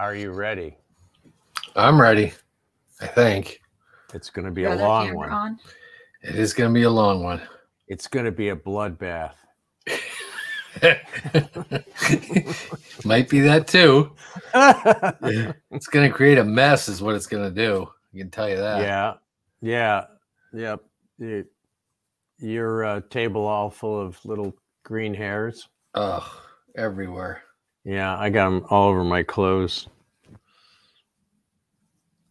Are you ready? I'm ready. I think It's going to be Your a long one. on? it is going to be a long one. It's going to be a bloodbath. Might be that too. It's going to create a mess, is what it's going to do. I can tell you that. yeah, yeah, yep. You- Your uh, table all full of little green hairs. Oh, everywhere. Yeah, I got them all over my clothes.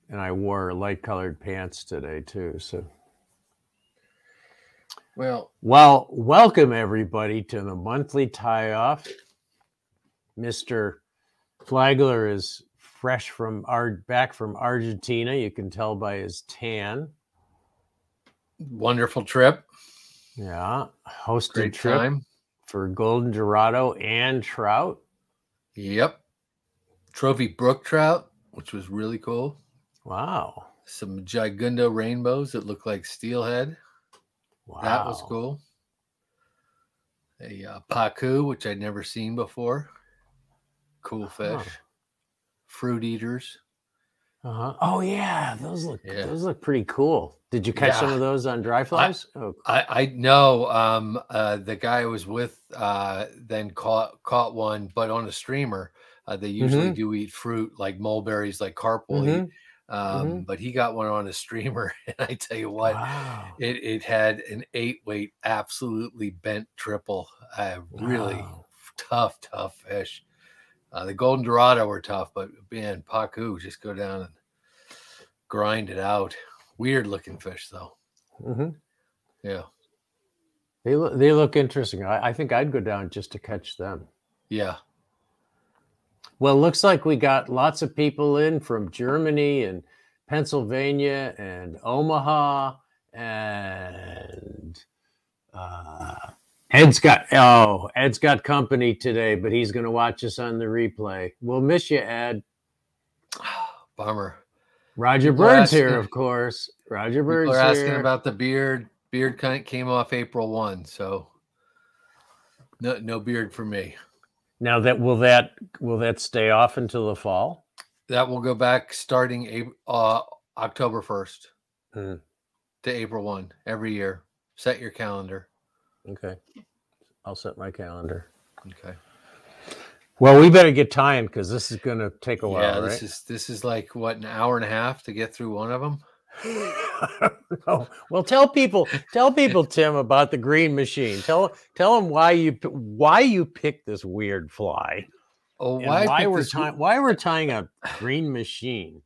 And I wore light colored pants today too. So, Well, well, welcome everybody to the monthly tie off. Mr. Flagler is fresh from Ar- back from Argentina. You can tell by his tan. wonderful trip. Yeah, hosted Great trip time. for Golden Dorado and Trout. Yep. Trophy brook trout, which was really cool. Wow, Some gigundo rainbows that look like steelhead. wow, That was cool. A uh, pacu, which I'd never seen before. Cool fish. Fruit eaters. Uh-huh. Oh yeah, those look Yeah. those look pretty cool. Did you catch some of those on dry flies? oh, I I know um, uh, the guy I was with uh, then caught caught one, but on a streamer. Uh, they usually Mhm. do eat fruit like mulberries, like carp will eat. mhm. Um, But he got one on a streamer, and I tell you what, Wow. it it had an eight weight, absolutely bent triple. Uh, really Wow. tough, tough fish. Uh, the golden dorado were tough, but man, pacu just go down and grind it out. Weird looking fish though. Mm-hmm. Yeah, They look they look interesting. I, I think I'd go down just to catch them. yeah. Well, looks like we got lots of people in from Germany and Pennsylvania and Omaha and uh, Ed's got oh Ed's got company today, but he's going to watch us on the replay. We'll miss you, Ed. Bummer. Roger People Bird's here, of course. Roger People Bird's are asking here. about the beard. Beard kind came off April one, so no no beard for me. now that will that will that stay off until the fall? That will go back starting April, uh, October first Hmm. to April one every year. Set your calendar. Okay, I'll set my calendar. Okay. Well, we better get tying because this is going to take a while, yeah, right? this is this is like what an hour and a half to get through one of them. oh, well, tell people, tell people, Tim, about the green machine. Tell tell them why you why you picked this weird fly. Oh, why, why we're tying why we're tying a green machine.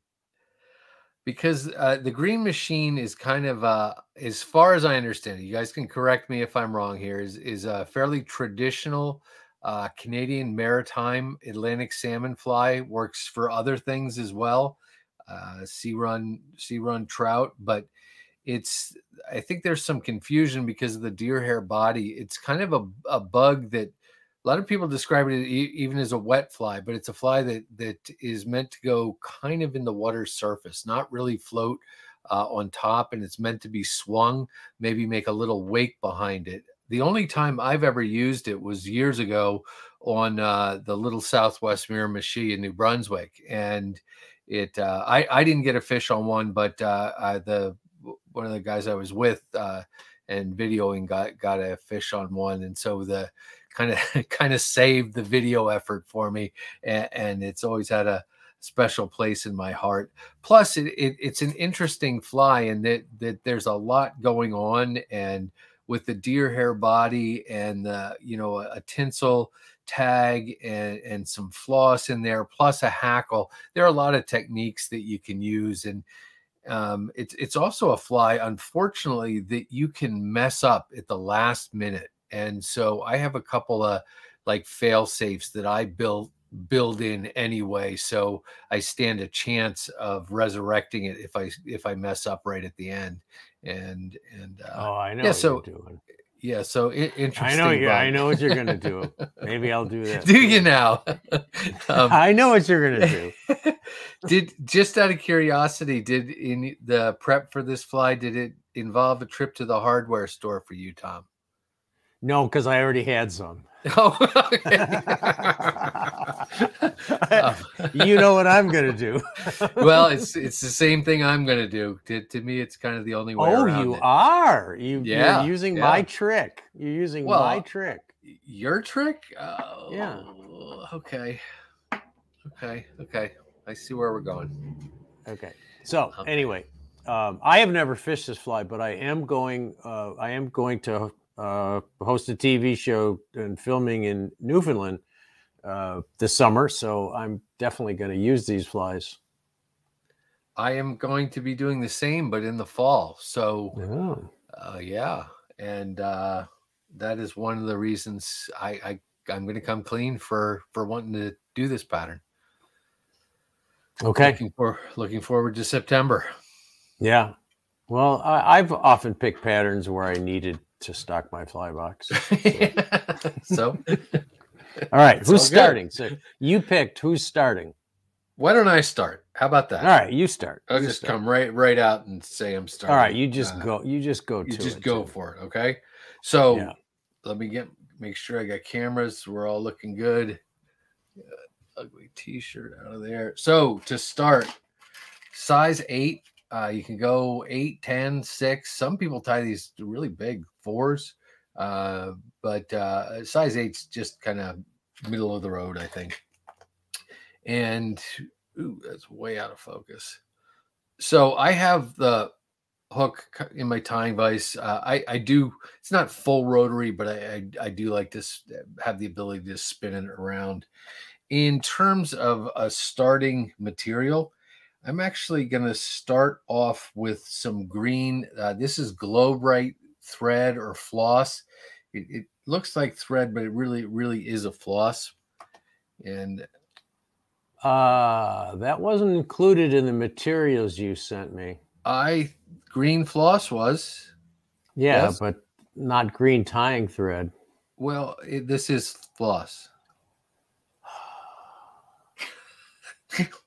because uh, the green machine is kind of uh, as far as i understand it you guys can correct me if i'm wrong here is is a fairly traditional uh, canadian maritime atlantic salmon fly works for other things as well uh, sea run sea run trout but it's i think there's some confusion because of the deer hair body it's kind of a, a bug that a lot of people describe it even as a wet fly, but it's a fly that that is meant to go kind of in the water surface, not really float uh, on top, and it's meant to be swung, maybe make a little wake behind it. The only time I've ever used it was years ago on uh, the little Southwest Miramichi in New Brunswick, and it uh, I I didn't get a fish on one, but uh, uh, the one of the guys I was with uh, and videoing got got a fish on one, and so the kind of kind of saved the video effort for me and, and it's always had a special place in my heart. Plus it, it, it's an interesting fly and that that there's a lot going on and with the deer hair body and the you know a, a tinsel tag and and some floss in there plus a hackle there are a lot of techniques that you can use and um, it's it's also a fly unfortunately that you can mess up at the last minute and so I have a couple of like fail safes that I build build in anyway, so I stand a chance of resurrecting it if I if I mess up right at the end. And and uh, Oh, I know yeah, what so you're doing. yeah, so i- interesting. I know you. I know what you're gonna do. Maybe I'll do that. Do you now? um, I know what you're gonna do. did just out of curiosity, did in the prep for this fly, did it involve a trip to the hardware store for you, Tom? No, because I already had some. Oh, okay. You know what I'm gonna do. well, it's it's the same thing I'm going to do. To, to me, it's kind of the only way. oh, you it. are. You, Yeah, You're using yeah. my trick. You're using my trick. Your trick? Oh, Yeah. Okay. Okay. Okay. I see where we're going. Okay. So anyway, um, I have never fished this fly, but I am going. Uh, I am going to uh, host a TV show and filming in Newfoundland uh, this summer. So I'm definitely going to use these flies. I am going to be doing the same, but in the fall. So, Oh. uh, yeah, and uh, that is one of the reasons I, I I'm going to come clean for for wanting to do this pattern. Okay. Looking for looking forward to September. Yeah. Well, I, I've often picked patterns where I needed to stock my fly box. so, All right. It's Who's all starting? So you picked. Who's starting? why don't I start? How about that? All right. You start. I'll You just start. come right right out and say I'm starting. All right. You just Uh, go. You just go. You to just it, go for it. Okay. So Yeah. let me get make sure I got cameras. We're all looking good. Ugly t-shirt out of there. So to start, size eight. Uh, you can go eight, 10, 6. Some people tie these really big fours. Uh, but uh, size eight's just kind of middle of the road, I think. And ooh, that's way out of focus. So I have the hook in my tying vise. Uh, I I do. It's not full rotary, but I I, I do like to have the ability to spin it around. In terms of a starting material, I'm actually going to start off with some green. Uh, this is Glo-Brite thread or floss. It, it looks like thread, but it really really is a floss. And Uh, that wasn't included in the materials you sent me. I green floss was Yeah, Yes. but not green tying thread. well. It, this is floss.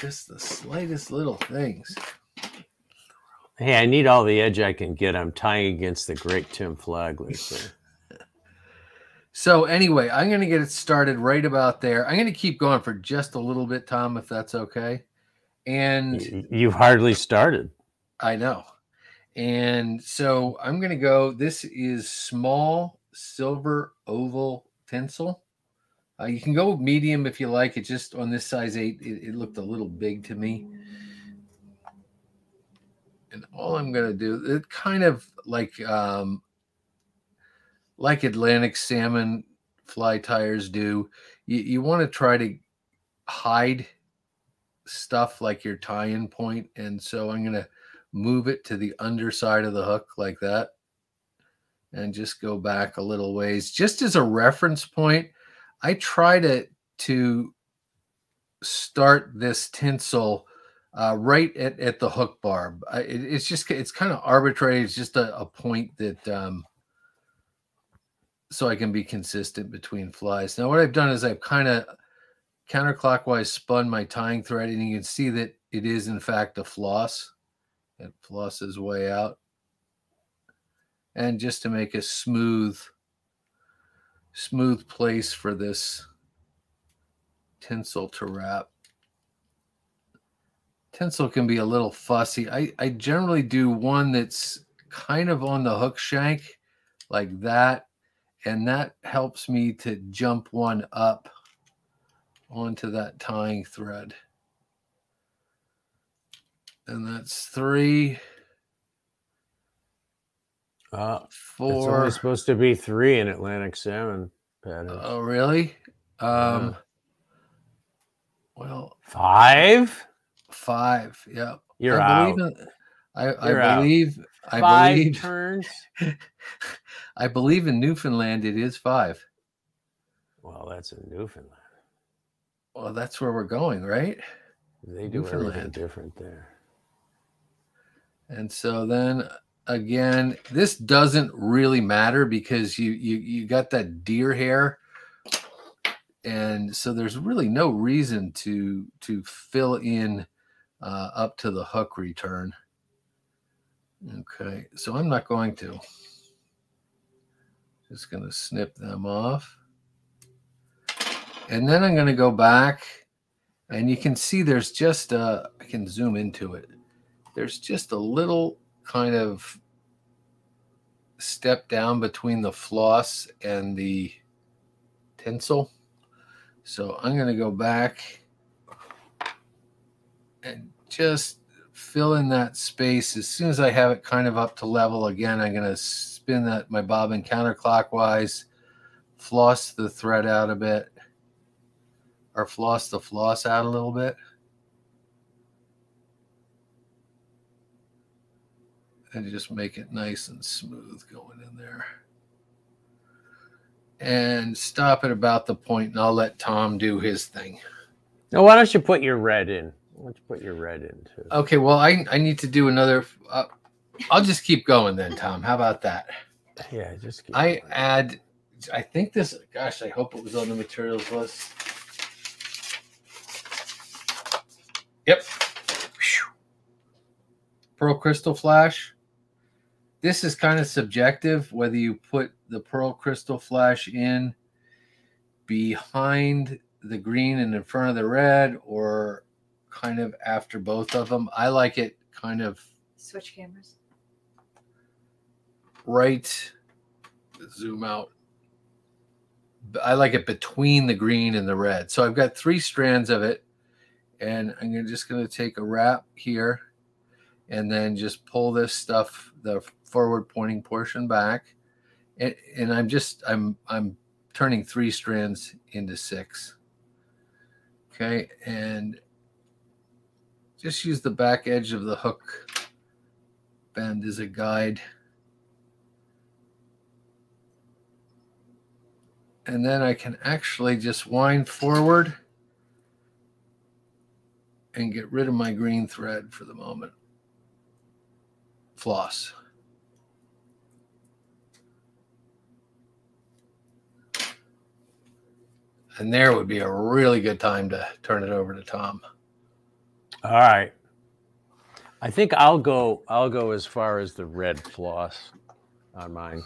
just the slightest little things. Hey, I need all the edge I can get. I'm tying against the great Tim Flagler. So. So anyway, I'm going to get it started right about there. I'm going to keep going for just a little bit, Tom, if that's okay. And You've hardly started. I know. And so I'm going to go. This is small silver oval tinsel. Uh, you can go medium if you like. It just on this size eight, it, it looked a little big to me. And all I'm going to do, it kind of like um, like Atlantic salmon fly tyers do. You, you want to try to hide stuff like your tie-in point, and so I'm going to move it to the underside of the hook like that and just go back a little ways just as a reference point i try to to start this tinsel uh, right at, at the hook barb. I, it, it's just it's kind of arbitrary. It's just a, a point that um so i can be consistent between flies. Now what i've done is i've kind of counterclockwise spun my tying thread and you can see that it is in fact a floss. It flosses way out. And just to make a smooth, smooth place for this tinsel to wrap. Tinsel can be a little fussy. I, I generally do one that's kind of on the hook shank like that. And that helps me to jump one up onto that tying thread and that's three, Uh, it's four. only supposed to be three in Atlantic salmon patterns. Oh, really? Yeah. Um, well, Five? five. Yeah, You're I out. believe I, You're I out. believe. I Five believe. turns? I believe in Newfoundland it is five. Well, that's in Newfoundland. Well, that's where we're going, right? They do everything different there. And so then again, this doesn't really matter because you you you got that deer hair, and so there's really no reason to to fill in uh, up to the hook return. Okay, so I'm not going to. Just going to snip them off. And then I'm going to go back and you can see there's just a, I can zoom into it. There's just a little kind of step down between the floss and the tinsel. So I'm going to go back and just fill in that space. As soon as I have it kind of up to level again, I'm going to spin that my bobbin counterclockwise, floss the thread out a bit, or floss the floss out a little bit. And just make it nice and smooth going in there. And stop at about the point, and I'll let Tom do his thing. Now, why don't you put your red in? Let's put your red in too. Okay, well, I I need to do another. Uh, I'll just keep going then, Tom. How about that? Yeah, just. Keep I going. add. I think this. Gosh, I hope it was on the materials list. Yep. Pearl Krystal Flash. This is kind of subjective whether you put the pearl Krystal Flash in behind the green and in front of the red or kind of after both of them. I like it kind of switch cameras. Right. Zoom out. I like it between the green and the red. So I've got three strands of it. And I'm just going to take a wrap here and then just pull this stuff, the forward pointing portion back. And, and I'm just, I'm, I'm turning three strands into six. Okay. And just use the back edge of the hook bend as a guide. And then I can actually just wind forward and get rid of my green thread for the moment. Floss. And there would be a really good time to turn it over to Tom. All right. I think I'll go I'll go as far as the red floss on mine.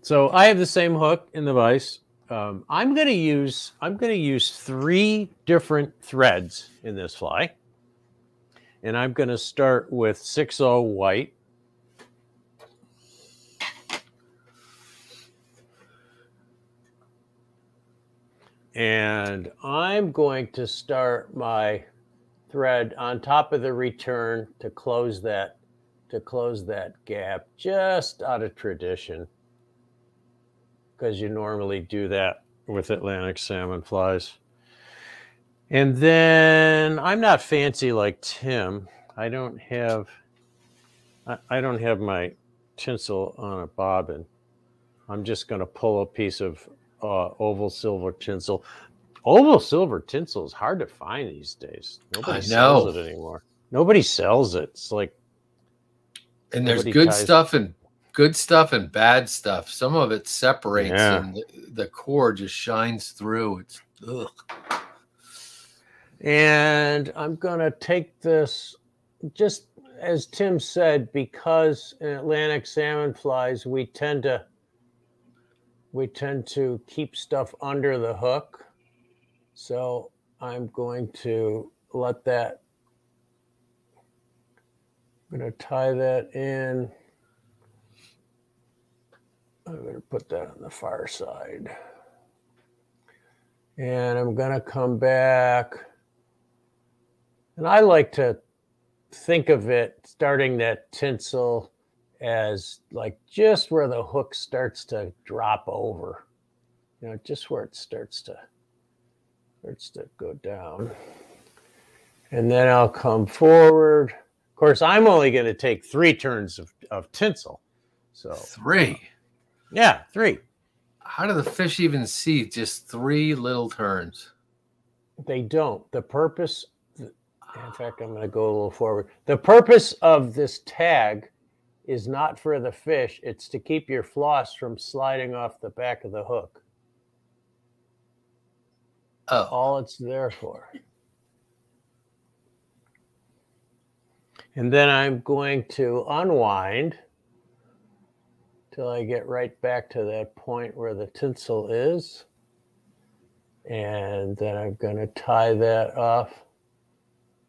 So I have the same hook in the vise. Um, I'm going to use I'm going to use three different threads in this fly, and I'm going to start with 6-0 white. And I'm going to start my thread on top of the return to close that to close that gap just out of tradition because you normally do that with Atlantic salmon flies. And then I'm not fancy like Tim. I don't have I, I don't have my tinsel on a bobbin. I'm just going to pull a piece of uh, oval silver tinsel. Oval silver tinsel is hard to find these days. Nobody sells it anymore. Nobody sells it. It's like, and there's good ties... stuff and good stuff and bad stuff. Some of it separates, yeah. and the, the, core just shines through. It's ugh. And I'm gonna take this just as Tim said, because in Atlantic salmon flies, we tend to we tend to keep stuff under the hook. So I'm going to let that, I'm going to tie that in. I'm going to put that on the far side. And I'm going to come back. And I like to think of it starting that tinsel as like just where the hook starts to drop over, you know, just where it starts to starts to go down. And then I'll come forward. Of course, I'm only going to take three turns of, of tinsel. So three. Yeah, three. How do the fish even see just three little turns? They don't. The purpose, in fact, I'm going to go a little forward. The purpose of this tag is not for the fish, it's to keep your floss from sliding off the back of the hook. Oh. All it's there for. And then I'm going to unwind till I get right back to that point where the tinsel is. And then I'm going to tie that off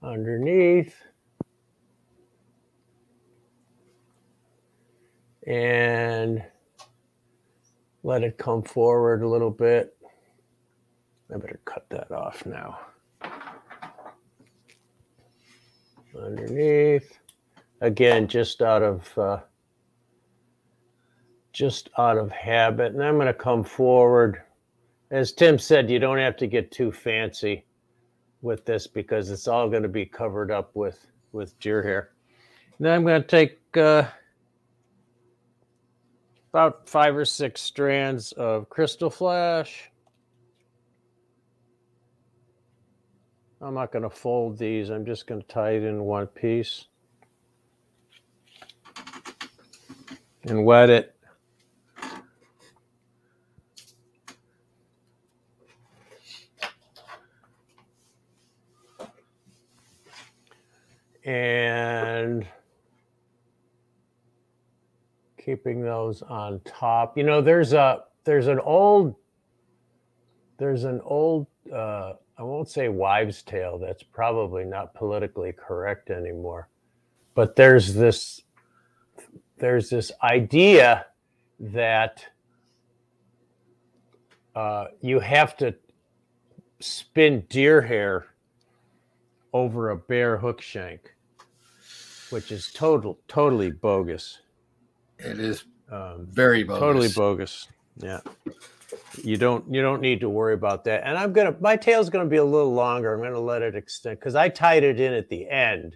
underneath. And let it come forward a little bit. I better cut that off now. Underneath. Again, just out of uh, just out of habit. And I'm going to come forward. As Tim said, you don't have to get too fancy with this because it's all going to be covered up with, with deer hair. Then I'm going to take uh, about five or six strands of Krystal Flash. I'm not going to fold these. I'm just going to tie it in one piece and wet it. And keeping those on top. You know, there's a there's an old there's an old uh, I won't say wives' tale. That's probably not politically correct anymore. But there's this there's this idea that uh, you have to spin deer hair over a bare hook shank, which is total totally bogus. It is um, very bogus. Totally bogus. Yeah. You don't you don't need to worry about that. And I'm gonna my tail's gonna be a little longer. I'm gonna let it extend because I tied it in at the end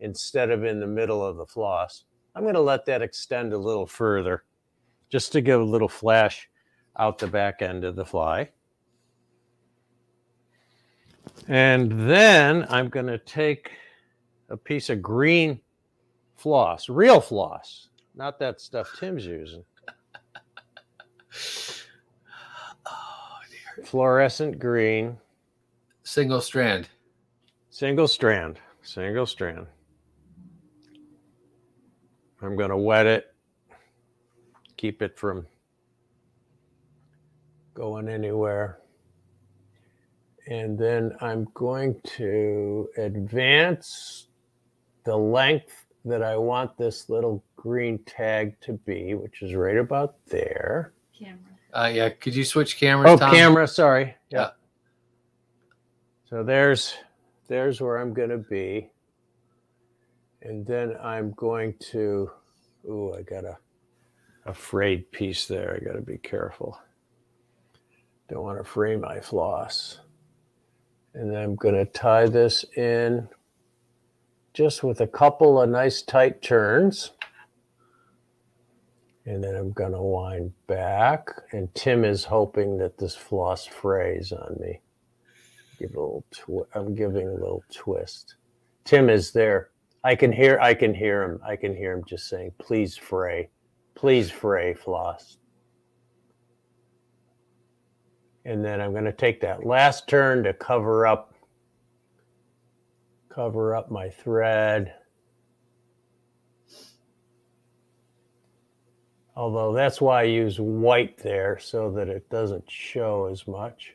instead of in the middle of the floss. I'm gonna let that extend a little further just to give a little flash out the back end of the fly. And then I'm going to take a piece of green floss, real floss, not that stuff Tim's using. oh, dear. Fluorescent green. Single strand. Single strand. Single strand. I'm going to wet it, keep it from going anywhere. And then I'm going to advance the length that I want this little green tag to be, which is right about there. Camera. Uh, yeah. Could you switch cameras? Oh, Tom? camera. Sorry. Yeah. yeah. So there's there's where I'm going to be. And then I'm going to, ooh, I got a, a frayed piece there. I got to be careful. Don't want to fray my floss. And then I'm going to tie this in just with a couple of nice tight turns. And then I'm going to wind back. And Tim is hoping that this floss frays on me. Give a little I'm giving a little twist. Tim is there. I can hear I can hear him. I can hear him just saying, please fray. Please fray, floss. And then I'm going to take that last turn to cover up cover up my thread. Although that's why I use white there so that it doesn't show as much.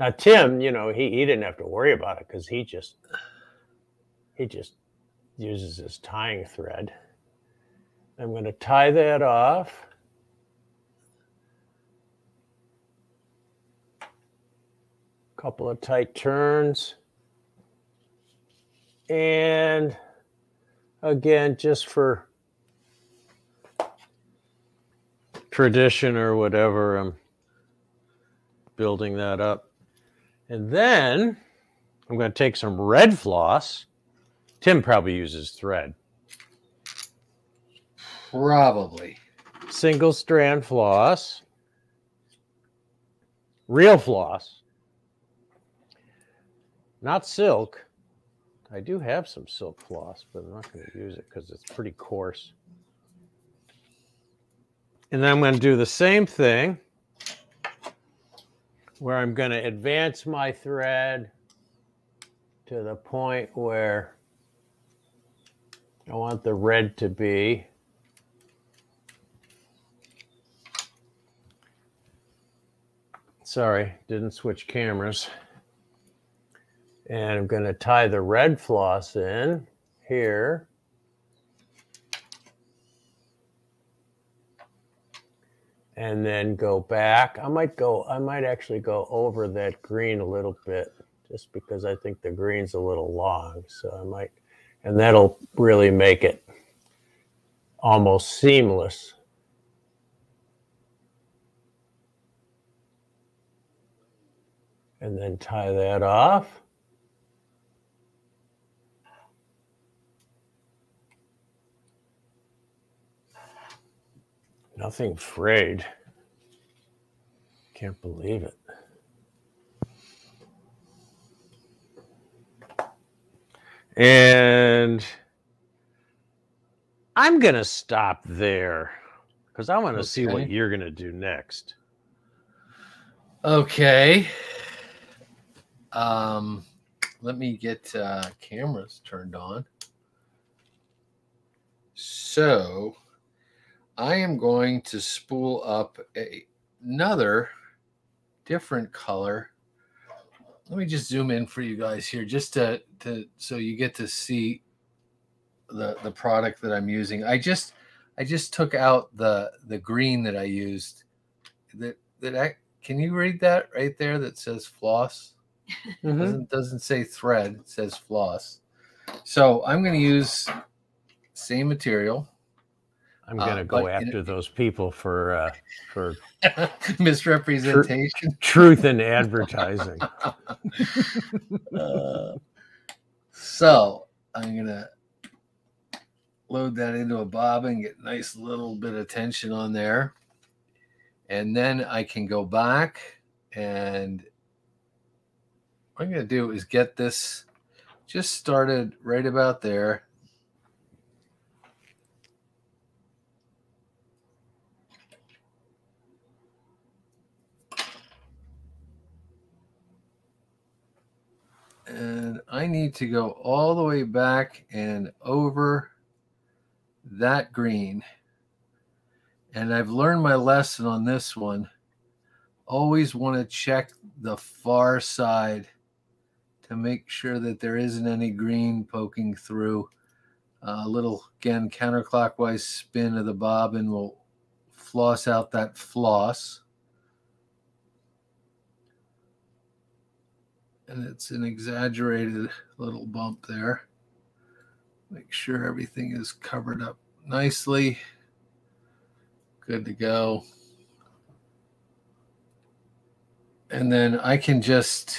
Now Tim, you know, he, he didn't have to worry about it because he just he just uses his tying thread. I'm going to tie that off. A couple of tight turns. And again, just for tradition or whatever, I'm building that up. And then I'm going to take some red floss. Tim probably uses thread. Probably. Single strand floss. Real floss not silk. I do have some silk floss, but I'm not going to use it because it's pretty coarse. And then I'm going to do the same thing where I'm going to advance my thread to the point where I want the red to be. Sorry, didn't switch cameras. And I'm going to tie the red floss in here. And then go back. I might go, I might actually go over that green a little bit just because I think the green's a little long. So I might, and that'll really make it almost seamless. And then tie that off. Nothing frayed. Can't believe it. And I'm going to stop there because I want to see what you're going to do next. Okay. Um, let me get uh, cameras turned on. So, I am going to spool up a, another different color. Let me just zoom in for you guys here, just to, to so you get to see the the product that I'm using. I just I just took out the the green that I used. That that I, can you read that right there that says floss? Mhm. Doesn't doesn't say thread, it says floss. So I'm going to use same material. I'm Uh, going to go but in- after those people for uh, for Misrepresentation. truth in advertising. Uh, so I'm gonna load that into a bobbin, get nice little bit of tension on there, and then I can go back and what I'm gonna do is get this just started right about there. And I need to go all the way back and over that green. And I've learned my lesson on this one. Always want to check the far side to make sure that there isn't any green poking through. A little, again, counterclockwise spin of the bobbin will floss out that floss. And it's an exaggerated little bump there. Make sure everything is covered up nicely. Good to go. And then I can just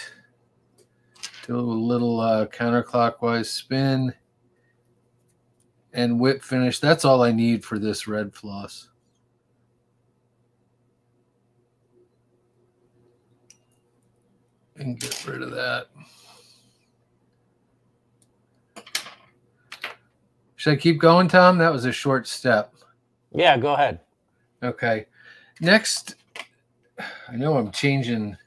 do a little uh, counterclockwise spin and whip finish. That's all I need for this red floss. And get rid of that. Should I keep going, Tom? That was a short step. Yeah, go ahead. Okay. Next, I know I'm changing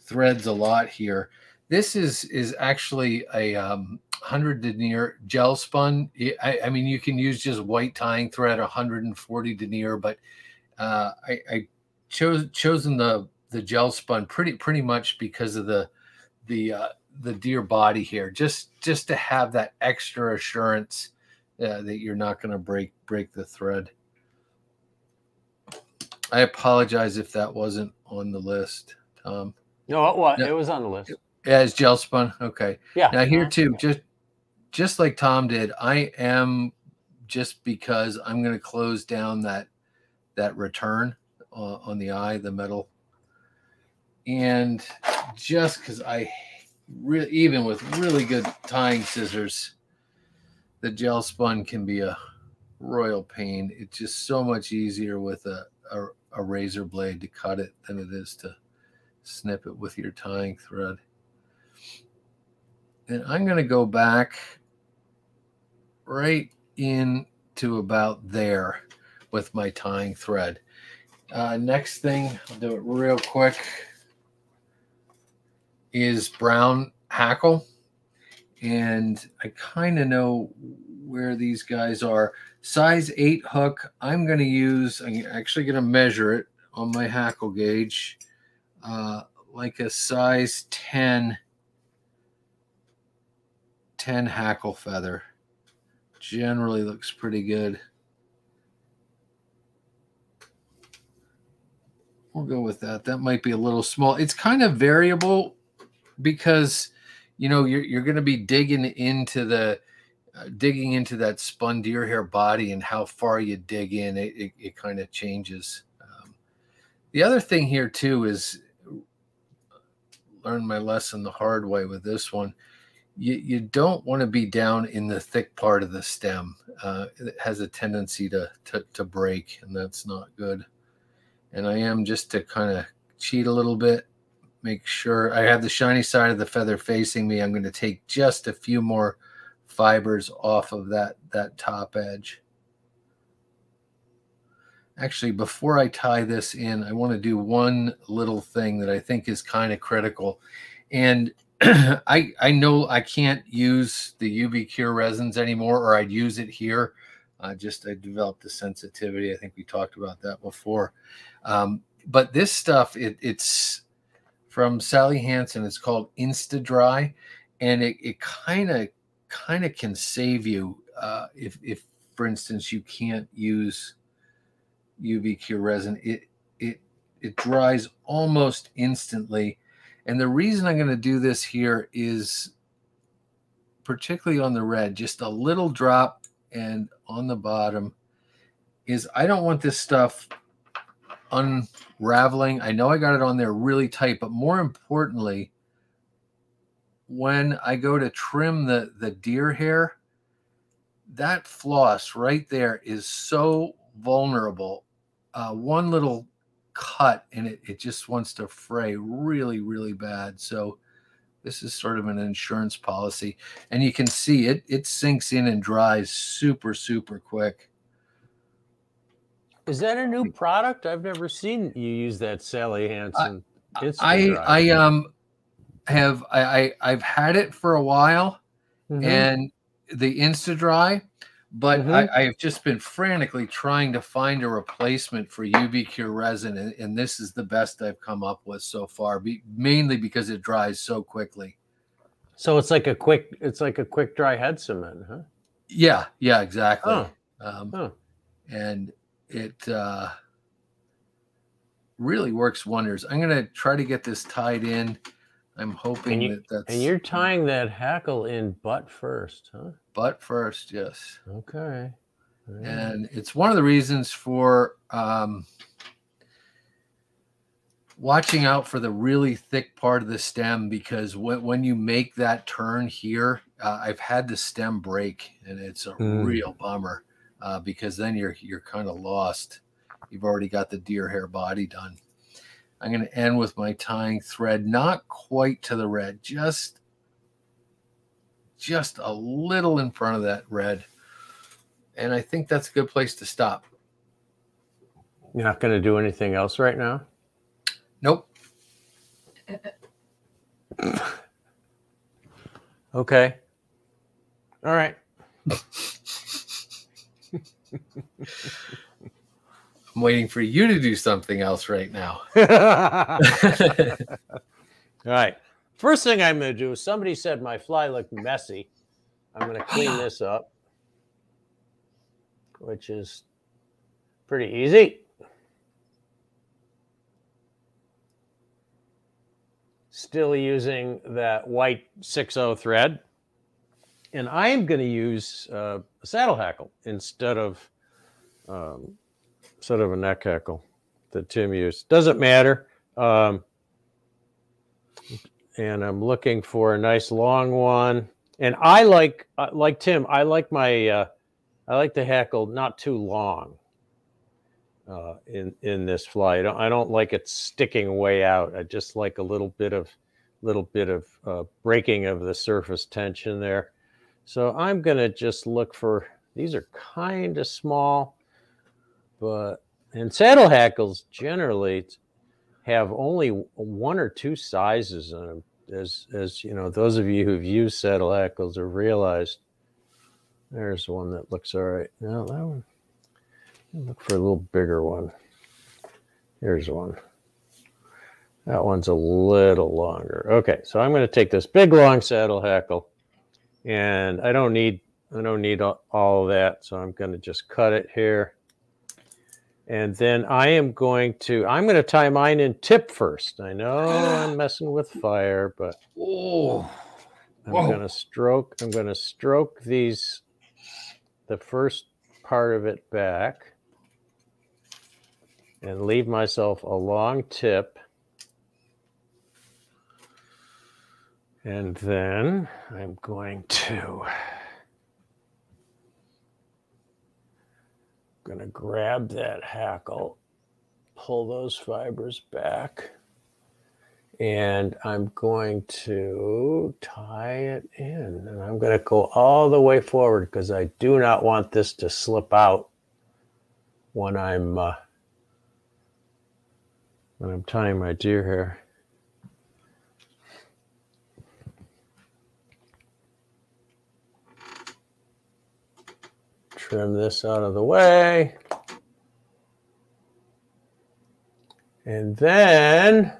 threads a lot here. This is is actually a um, 100 denier gel spun. I, I mean, you can use just white tying thread, 140 denier, but uh, I, I chose chosen the the gel spun pretty pretty much because of the the uh, the deer body here. Just just to have that extra assurance uh, that you're not going to break break the thread. I apologize if that wasn't on the list, Tom. No, it was, it was on the list. Yeah, it's gel spun. Okay. Yeah. Now here too, just just like Tom did, I am just because I'm going to close down that that return uh, on the eye, the metal, and just because I really even with really good tying scissors, the gel spun can be a royal pain. It's just so much easier with a, a, a razor blade to cut it than it is to snip it with your tying thread. And I'm going to go back right in to about there with my tying thread. Uh, next thing, I'll do it real quick, is brown hackle. And I kind of know where these guys are. Size 8 hook, I'm going to use, I'm actually going to measure it on my hackle gauge. uh, like a size 10, 10 hackle feather. Generally looks pretty good. We'll go with that. That might be a little small. It's kind of variable because you know you're you're going to be digging into the uh, digging into that spun deer hair body and how far you dig in. It it, it kind of changes. Um, the other thing here too is learn my lesson the hard way with this one. You, you don't want to be down in the thick part of the stem. Uh, it has a tendency to, to, to break, and that's not good and I am just to kind of cheat a little bit, make sure I have the shiny side of the feather facing me. I'm going to take just a few more fibers off of that, that top edge. Actually, before I tie this in, I want to do one little thing that I think is kind of critical. And I, I know I can't use the UV Cure resins anymore, or I'd use it here. Uh, just I developed a sensitivity. I think we talked about that before. Um, but this stuff, it, it's from Sally Hansen. It's called Insta-Dri, and it, it kind of kind of can save you uh, if if for instance you can't use UV cure resin. It it it dries almost instantly, and the reason I'm going to do this here is particularly on the red, just a little drop and on the bottom is I don't want this stuff unraveling. I know I got it on there really tight, but more importantly, when I go to trim the, the deer hair, that floss right there is so vulnerable. Uh, one little cut and it, it just wants to fray really, really bad. So this is sort of an insurance policy. And you can see it, it sinks in and dries super, super quick. Is that a new product? I've never seen you use that Sally Hansen. I I um have I, I have had it for a while, mm-hmm. and the Insta-Dri, but mm-hmm. I, I, have just been frantically trying to find a replacement for UV Cure resin, and, and this is the best I've come up with so far. Be, mainly because it dries so quickly. So it's like a quick it's like a quick dry head cement, huh? Yeah, yeah, exactly. Oh. Um, oh. And it uh, really works wonders. I'm going to try to get this tied in. I'm hoping you, that that's. And you're tying that hackle in butt first, huh? Butt first, yes. Okay. Right. And it's one of the reasons for um, watching out for the really thick part of the stem because when, when you make that turn here, uh, I've had the stem break and it's a mm. real bummer uh, because then you're you're kind of lost. You've already got the deer hair body done. I'm going to end with my tying thread, not quite to the red, just just a little in front of that red. And I think that's a good place to stop. You're not going to do anything else right now? Nope. okay. All right. I'm waiting for you to do something else right now. All right. First thing I'm going to do is somebody said my fly looked messy. I'm going to clean this up, which is pretty easy. Still using that white 6.0 thread and I'm going to use uh, a saddle hackle instead of um, instead of a neck hackle that Tim used. Doesn't matter. Um, and I'm looking for a nice long one. And I like uh, like Tim. I like my uh, I like the hackle not too long. Uh, in in this fly, I don't, I don't like it sticking way out. I just like a little bit of little bit of uh, breaking of the surface tension there. So I'm going to just look for, these are kind of small, but, and saddle hackles generally have only one or two sizes in them. As, as you know, those of you who've used saddle hackles have realized, there's one that looks all right. Now that one, look for a little bigger one. Here's one. That one's a little longer. Okay, so I'm going to take this big long saddle hackle, and I don't need I don't need all, that, so I'm going to just cut it here. And then I am going to I'm going to tie mine in tip first. I know I'm messing with fire, but Oh, I'm going to stroke I'm going to stroke these the first part of it back and leave myself a long tip. And then I'm going to going to grab that hackle, pull those fibers back, and I'm going to tie it in. And I'm going to go all the way forward because I do not want this to slip out when I'm uh, when I'm tying my deer hair. Trim this out of the way. And then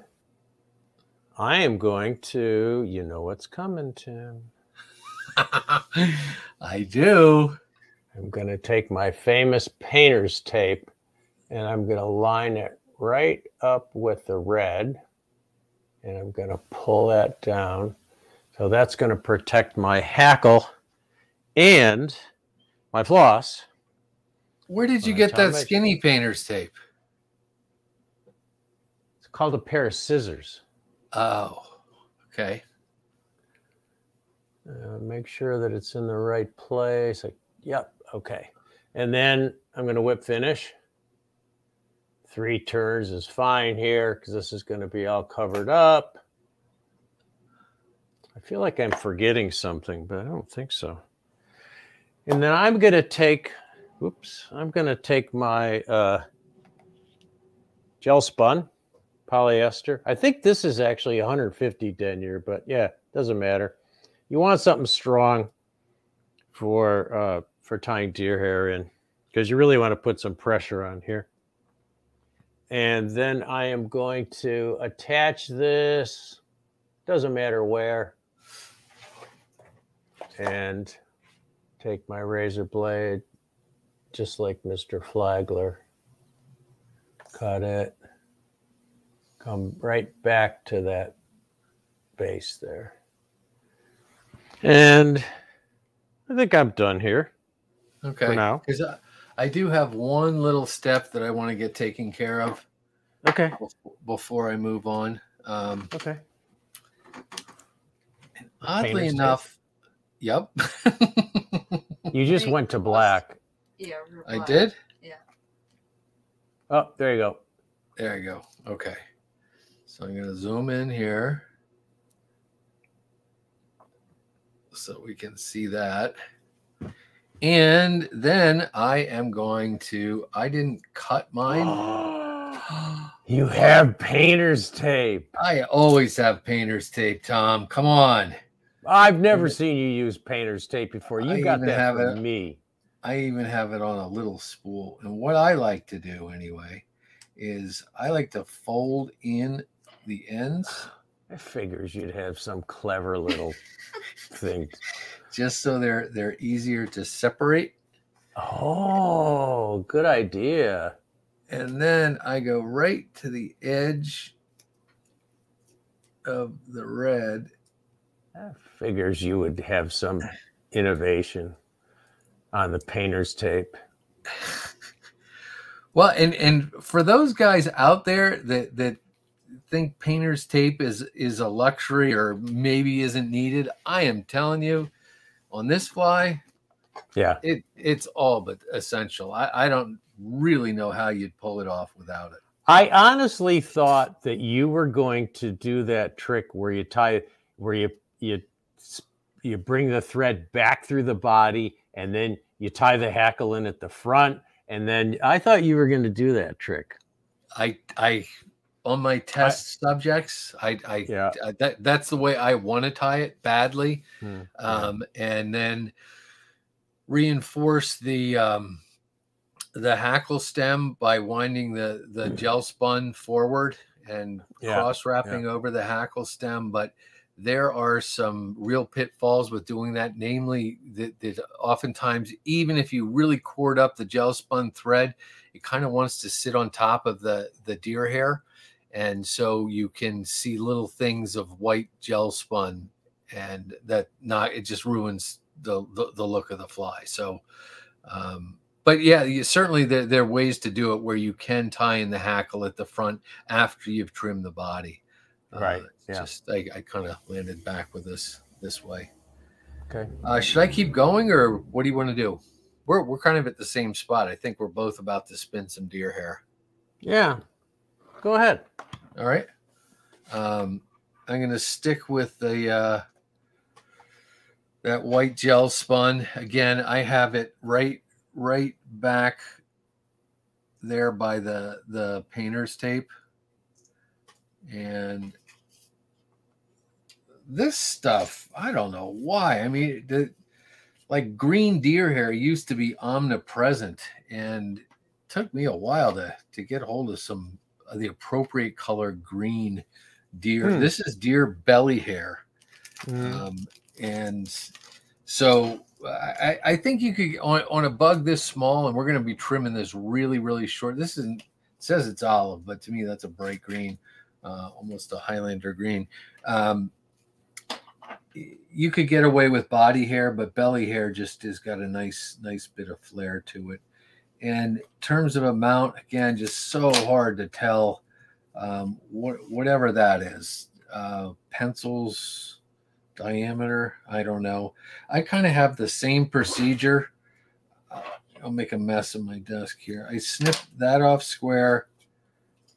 I am going to, you know what's coming, Tim. I do. I'm going to take my famous painter's tape and I'm going to line it right up with the red. And I'm going to pull that down. So that's going to protect my hackle and my floss. Where did you get that skinny painter's tape? It's called a pair of scissors. Oh, okay. Uh, make sure that it's in the right place. Like, yep, okay. And then I'm going to whip finish. Three turns is fine here because this is going to be all covered up. I feel like I'm forgetting something, but I don't think so. And then I'm going to take, whoops, I'm going to take my uh, gel spun polyester. I think this is actually 150 denier, but yeah, doesn't matter you want something strong for uh, for tying deer hair in because you really want to put some pressure on here. And then I am going to attach this, doesn't matter where, and take my razor blade, just like Mr. Flagler, cut it, come right back to that base there. And I think I'm done here Okay. for now. Because I, I do have one little step that I want to get taken care of Okay. before I move on. Um, Okay. oddly tape? enough, yep, You just went to black. Yeah, I reply. did. Yeah. Oh, there you go. There you go. Okay. So I'm going to zoom in here so we can see that. And then I am going to, I didn't cut mine. you have painter's tape. I always have painter's tape, Tom. Come on. I've never seen you use painter's tape before. You I got that have from it- me. I even have it on a little spool. And what I like to do anyway is I like to fold in the ends I figures you'd have some clever little thing. just so they're they're easier to separate. Oh, good idea. And then I go right to the edge of the red. I figures you would have some innovation on the painter's tape. Well, and and for those guys out there that that think painter's tape is is a luxury or maybe isn't needed, I am telling you, on this fly, Yeah. it it's all but essential. I, I don't really know how you'd pull it off without it. I honestly thought that you were going to do that trick where you tie where you you you bring the thread back through the body and then you tie the hackle in at the front and then I thought you were going to do that trick. I I on my test subjects, I I, Yeah. I that that's the way I want to tie it badly. Hmm, yeah. um, and then reinforce the um, the hackle stem by winding the the gel spun forward and Yeah, cross wrapping over the hackle stem, but there are some real pitfalls with doing that. Namely, that, that oftentimes, even if you really cord up the gel spun thread, it kind of wants to sit on top of the the deer hair, and so you can see little things of white gel spun, and that not it just ruins the the, the look of the fly. So. Um, but yeah, you, certainly there, there are ways to do it where you can tie in the hackle at the front after you've trimmed the body. Right, Uh, yeah. Just I, I kind of landed back with this this way. Okay. Uh, should I keep going or what do you want to do? We're we're kind of at the same spot. I think we're both about to spin some deer hair. Yeah. Go ahead. All right. Um, I'm gonna stick with the uh, that white gel spun again. I have it right right back there by the the painter's tape, and this stuff I don't know why. I mean, the like green deer hair used to be omnipresent, and took me a while to to get hold of some of the appropriate color green deer. Hmm. This is deer belly hair. Mm, Um, and so I, I think you could on, on a bug this small, and we're going to be trimming this really, really short. This isn't it says it's olive, but to me that's a bright green, uh, almost a Highlander green. Um, you could get away with body hair, but belly hair just has got a nice, nice bit of flair to it. And terms of amount, again, just so hard to tell. Um, what, whatever that is, uh, pencils diameter. I don't know. I kind of have the same procedure. I'll make a mess of my desk here. I snip that off square,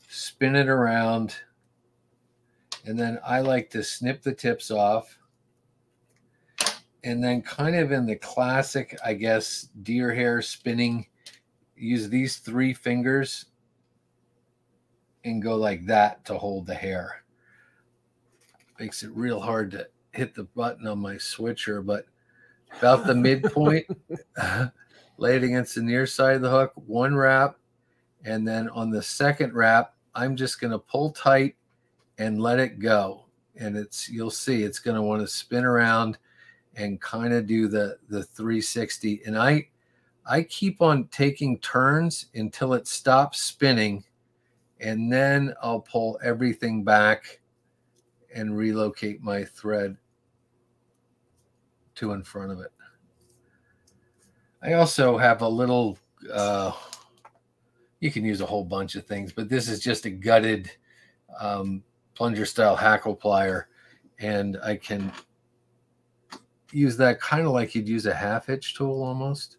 spin it around, and then I like to snip the tips off. And then, kind of in the classic, I guess, deer hair spinning, use these three fingers and go like that to hold the hair. Makes it real hard to hit the button on my switcher, but about the midpoint, lay it against the near side of the hook, one wrap, and then on the second wrap, I'm just going to pull tight and let it go. And it's you'll see it's going to want to spin around and kind of do the the 360. And I I keep on taking turns until it stops spinning, and then I'll pull everything back and relocate my thread to in front of it. I also have a little, uh, you can use a whole bunch of things, but this is just a gutted um, plunger style hackle plier. And I can use that kind of like you'd use a half hitch tool almost.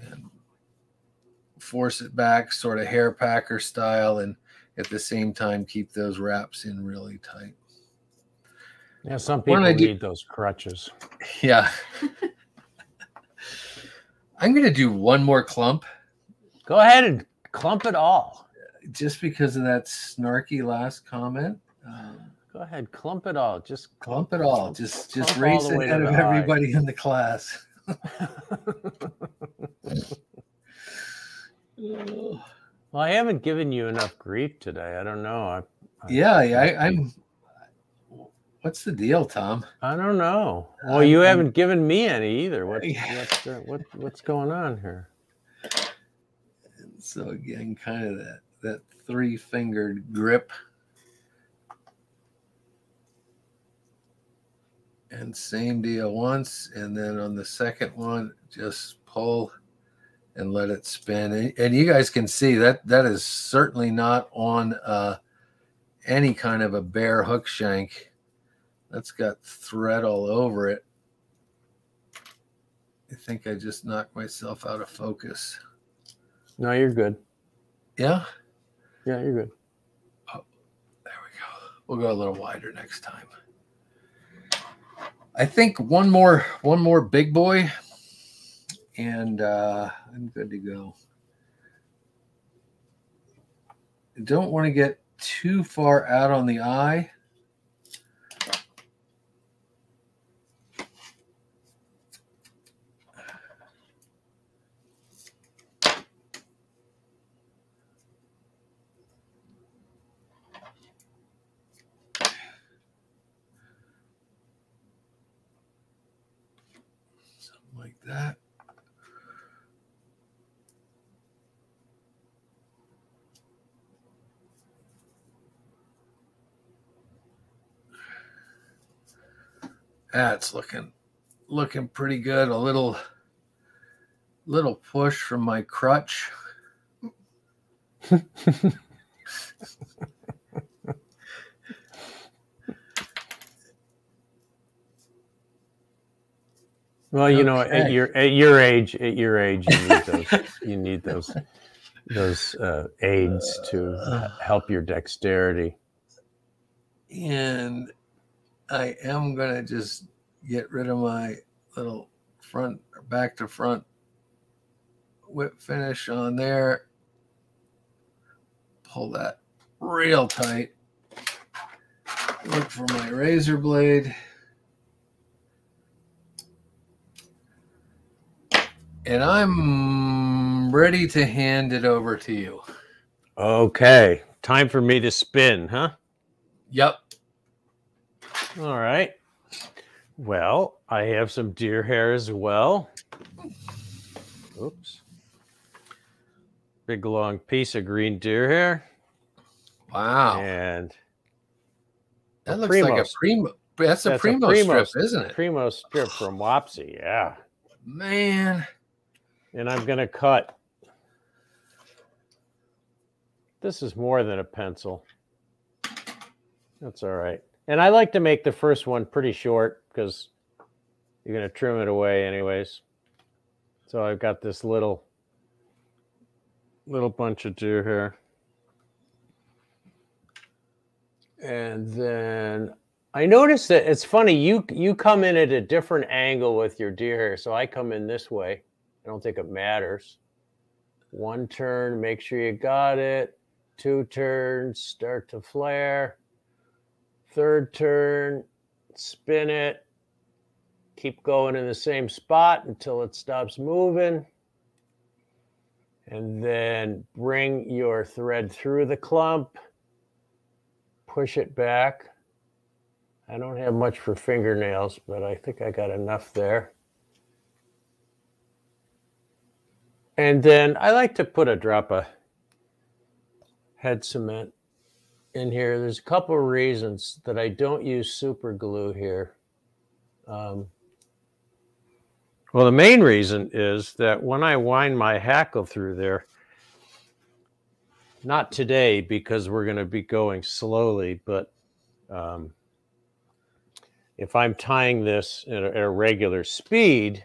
And force it back, sort of hair packer style, and at the same time keep those wraps in really tight. Yeah, some Why don't people I do- need those crutches. Yeah. I'm going to do one more clump Go ahead and clump it all. just because of that snarky last comment. Um, Go ahead, clump it all. Just clump it all. Just just Clump race ahead of eye. everybody in the class. well, I haven't given you enough grief today. I don't know. I, I yeah, yeah, I, I'm. What's the deal, Tom? I don't know. Well, I'm- you haven't given me any either. What, what's, uh, what, what's going on here? So again, kind of that that three fingered grip. And same deal once, and then on the second one, just pull and let it spin. And, and you guys can see that that is certainly not on uh, any kind of a bare hook shank. That's got thread all over it. I think I just knocked myself out of focus. No, you're good. Yeah. Yeah, you're good. oh, There we go. We'll go a little wider next time. I think one more one more big boy and uh I'm good to go. Don't want to get too far out on the eye. That's looking looking pretty good. A little little push from my crutch. Well, you know, at your at your age, at your age, you need those. you need those those uh, aids to h- help your dexterity. and I am gonna just get rid of my little front or back to front whip finish on there. Pull that real tight. Look for my razor blade. And I'm ready to hand it over to you. Okay, time for me to spin, huh? Yep. All right. Well, I have some deer hair as well. Oops. Big long piece of green deer hair. Wow. And That looks like a primo. That's a That's a primo strip, isn't it? primo strip from Wapsie. Yeah. Man, And I'm going to cut. This is more than a pencil. That's all right. And I like to make the first one pretty short because you're going to trim it away anyways. So I've got this little little bunch of deer hair. And then I noticed that it's funny you you come in at a different angle with your deer hair. So I come in this way. I don't think it matters. One turn, make sure you got it. Two turns, start to flare. Third turn, spin it. Keep going in the same spot until it stops moving. And then bring your thread through the clump. Push it back. I don't have much for fingernails, but I think I got enough there. And then I like to put a drop of head cement in here. There's a couple of reasons that I don't use super glue here. Um, well, the main reason is that when I wind my hackle through there, not today because we're going to be going slowly, but um, if I'm tying this at a, at a regular speed,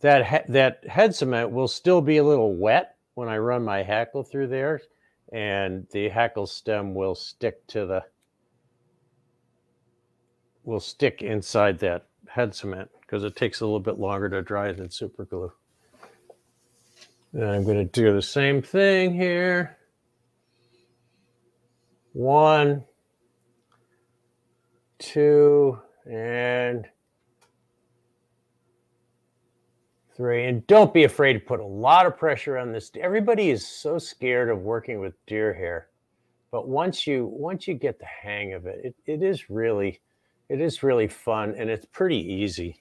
that that head cement will still be a little wet when I run my hackle through there, and the hackle stem will stick to the will stick inside that head cement because it takes a little bit longer to dry than super glue. And I'm going to do the same thing here. One, two, and three. And don't be afraid to put a lot of pressure on this. Everybody is so scared of working with deer hair. But once you once you get the hang of it, it, it is really it is really fun and it's pretty easy.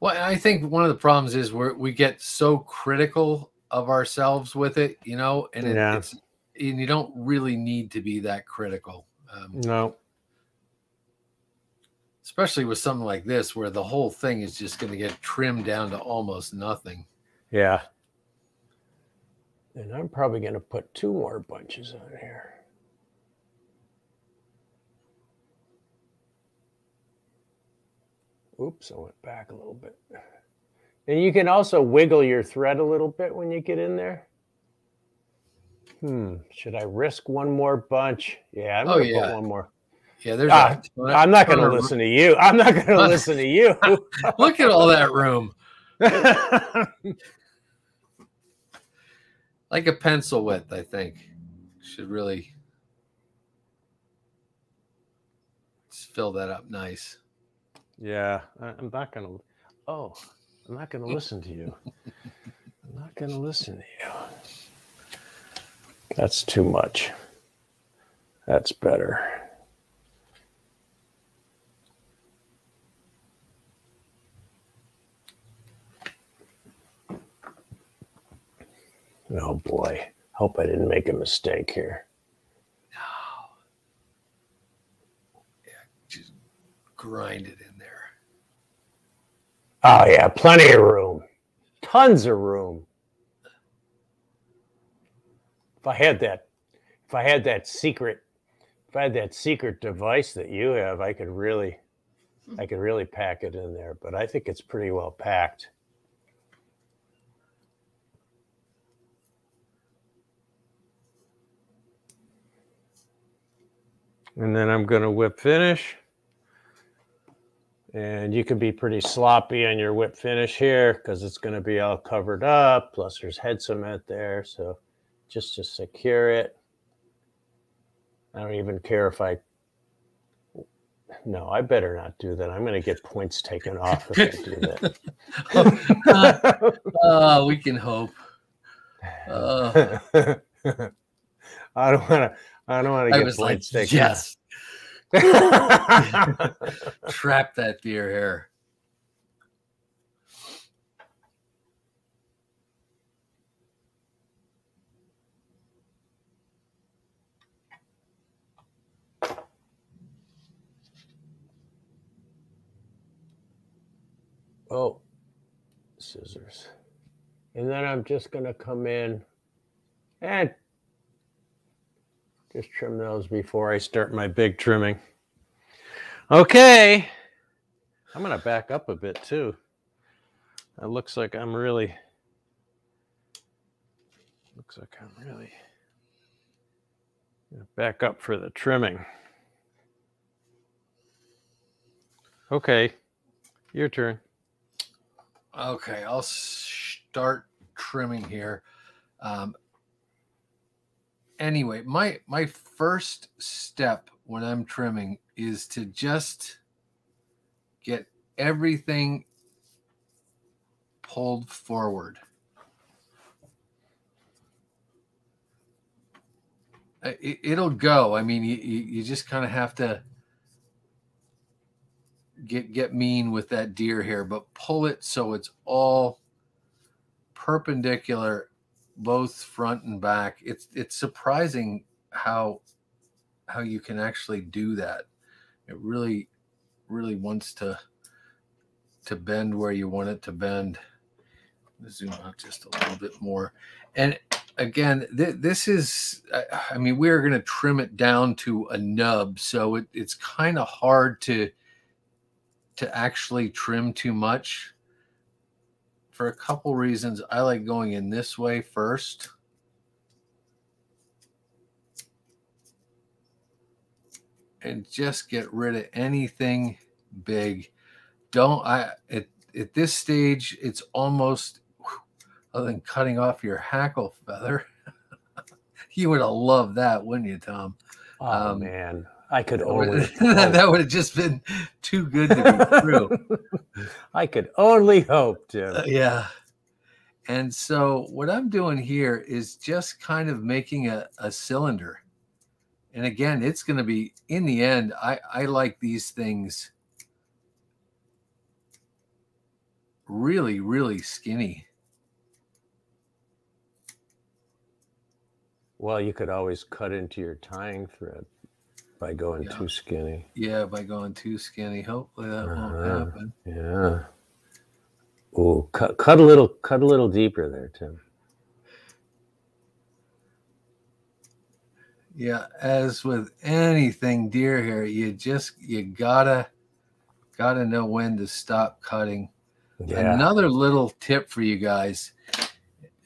well, I think one of the problems is we we get so critical of ourselves with it, you know, and it, Yeah. it's and you don't really need to be that critical, um, No. Especially with something like this where the whole thing is just going to get trimmed down to almost nothing. Yeah. And I'm probably going to put two more bunches on here. Oops, I went back a little bit. And you can also wiggle your thread a little bit when you get in there. Hmm, should I risk one more bunch? Yeah, I'm Oh, going to yeah. put one more. Yeah, there's. Ah, a ton- I'm not going to listen to you. I'm not going to listen to you. Look at all that room, like a pencil width. I think should really just fill that up nice. Yeah, I'm not gonna. Oh, I'm not gonna listen to you. I'm not gonna listen to you. That's too much. That's better. Oh boy. Hope I didn't make a mistake here. No, just grind it in there. Oh yeah, plenty of room. Tons of room. If I had that if I had that secret if I had that secret device that you have, I could really I could really pack it in there, but I think it's pretty well packed. And then I'm going to whip finish. And you can be pretty sloppy on your whip finish here because it's going to be all covered up. Plus, there's head cement there. So just to secure it, I don't even care if I. No, I better not do that. I'm going to get points taken off if I do that. uh, we can hope. Uh, I don't want to. I don't want to get points like. Yes. Trap that deer here. Oh, scissors. And then I'm just going to come in and just trim those before I start my big trimming. Okay. I'm going to back up a bit too. It looks like I'm really, looks like I'm really back up for the trimming. Okay, your turn. Okay, I'll start trimming here. Um, anyway, my my first step when I'm trimming is to just get everything pulled forward. It, will go. I mean, you, you just kind of have to get get mean with that deer hair, but pull it so it's all perpendicular both front and back. It's it's surprising how how you can actually do that. It really really wants to to bend where you want it to bend. Zoom out just a little bit more. And again, th- this is, I mean, we're going to trim it down to a nub. So it, it's kind of hard to, to actually trim too much for a couple reasons. I like going in this way first. And just get rid of anything big. Don't I at, at this stage it's almost other than cutting off your hackle feather. you would have loved that, wouldn't you, Tom? Oh um, man. I could only that would have just been too good to be true. I could only hope, Tim. Uh, yeah. And so what I'm doing here is just kind of making a, a cylinder. And again, it's going to be in the end, I, I like these things really, really skinny. Well, you could always cut into your tying thread. By going yeah. too skinny. Yeah, by going too skinny. Hopefully that uh-huh. won't happen. Yeah. Oh, cut cut a little cut a little deeper there, Tim. Yeah, as with anything deer hair, you just you gotta gotta know when to stop cutting. Yeah. Another little tip for you guys,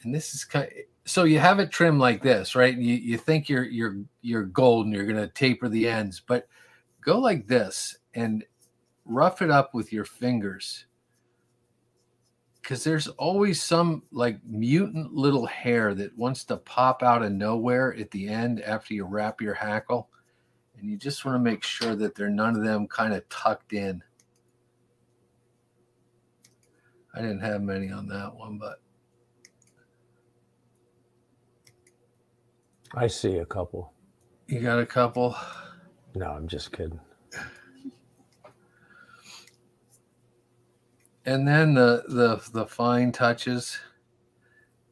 and this is kind of, so you have it trimmed like this, right? You you think you're you're you're golden, you're gonna taper the ends, but go like this and rough it up with your fingers. Cause there's always some like mutant little hair that wants to pop out of nowhere at the end after you wrap your hackle. And you just want to make sure that there are none of them kind of tucked in. I didn't have many on that one, but I see a couple. You got a couple? No, I'm just kidding. And then the the the fine touches.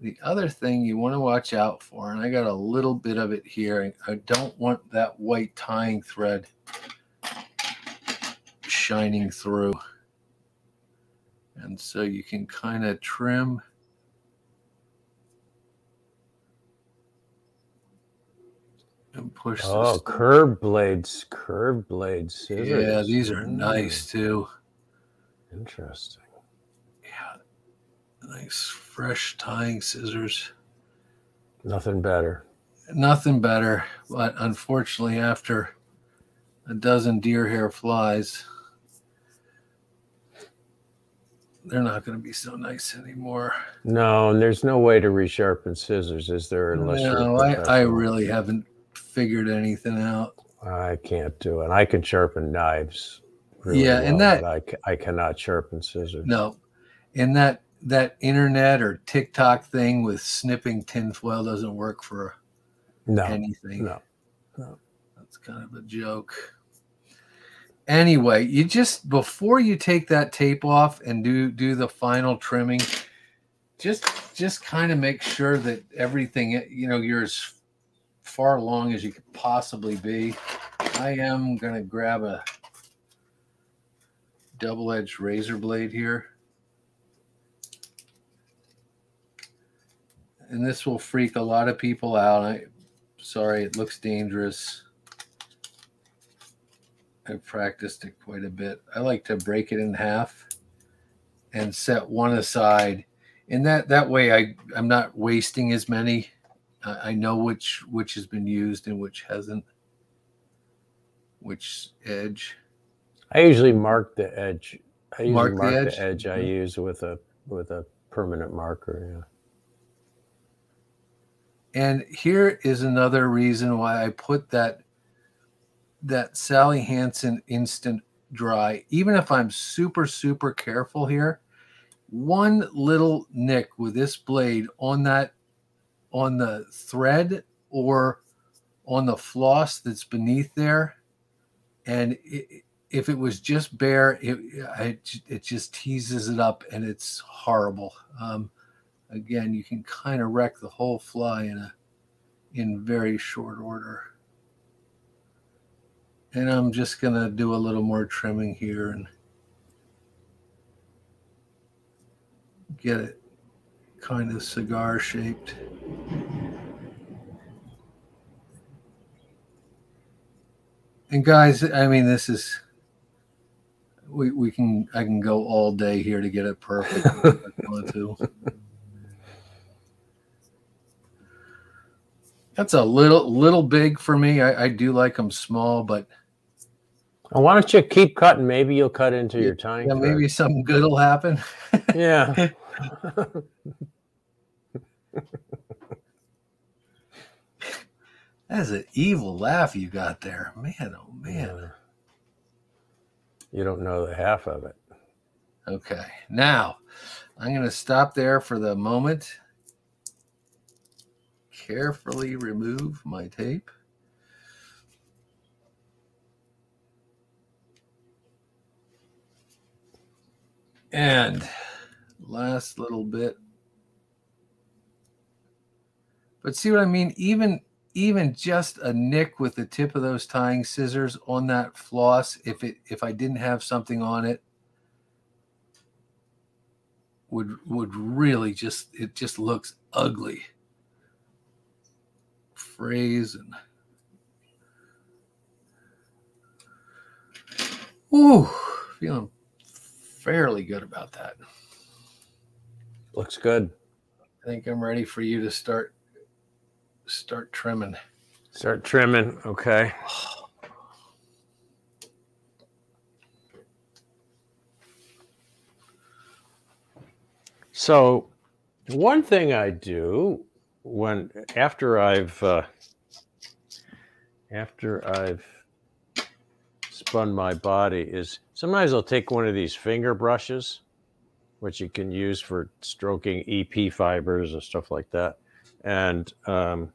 The other thing you want to watch out for, and I got a little bit of it here. I don't want that white tying thread shining through. And so you can kind of trim. And push Oh, this. curved blades, curved blades. Scissors. Yeah, these are nice too. Interesting. Yeah, nice fresh tying scissors. Nothing better. Nothing better, but unfortunately, after a dozen deer hair flies, they're not going to be so nice anymore. No, and there's no way to resharpen scissors, is there? Unless no, I, I really haven't figured anything out. I can't do it. I can sharpen knives. really Yeah, and that- I, I cannot sharpen scissors. No, and that that internet or TikTok thing with snipping tinfoil doesn't work for no, anything. no. That's kind of a joke. Anyway, you just before you take that tape off and do do the final trimming, just just kind of make sure that everything you know you're as far along as you could possibly be. I am gonna grab a double-edged razor blade here. And this will freak a lot of people out. I sorry, it looks dangerous. I've practiced it quite a bit. I like to break it in half and set one aside. And that that way I I'm not wasting as many. I, know which which has been used and which hasn't. Which edge. I usually mark the edge. I usually Mark mark, the the edge? edge. I Mhm. use with a with a permanent marker. Yeah. And here is another reason why I put that that Sally Hansen instant dry. Even if I'm super super careful here, one little nick with this blade on that on the thread or on the floss that's beneath there. And it, if it was just bare it I, it just teases it up and it's horrible. Um, again you can kind of wreck the whole fly in a in very short order. And i'm just going to do a little more trimming here and get it kind of cigar shaped and guys i mean this is we, we can i can go all day here to get it perfect if I want to. That's a little little big for me. I, I do like them small, but And why don't you keep cutting? Maybe you'll cut into your tying. yeah, maybe something good will happen. Yeah. That's an evil laugh you got there, man. Oh man. You don't know the half of it. Okay, now I'm going to stop there for the moment. Carefully remove my tape. And last little bit. But see what I mean? Even even just a nick with the tip of those tying scissors on that floss, if it if I didn't have something on it, would would really just it just looks ugly. Phrase and Ooh, feeling fairly good about that. Looks good. I think I'm ready for you to start start trimming. Start trimming. Okay. So, one thing I do when after I've uh, after I've spun my body is sometimes I'll take one of these finger brushes, which you can use for stroking EP fibers and stuff like that, and um,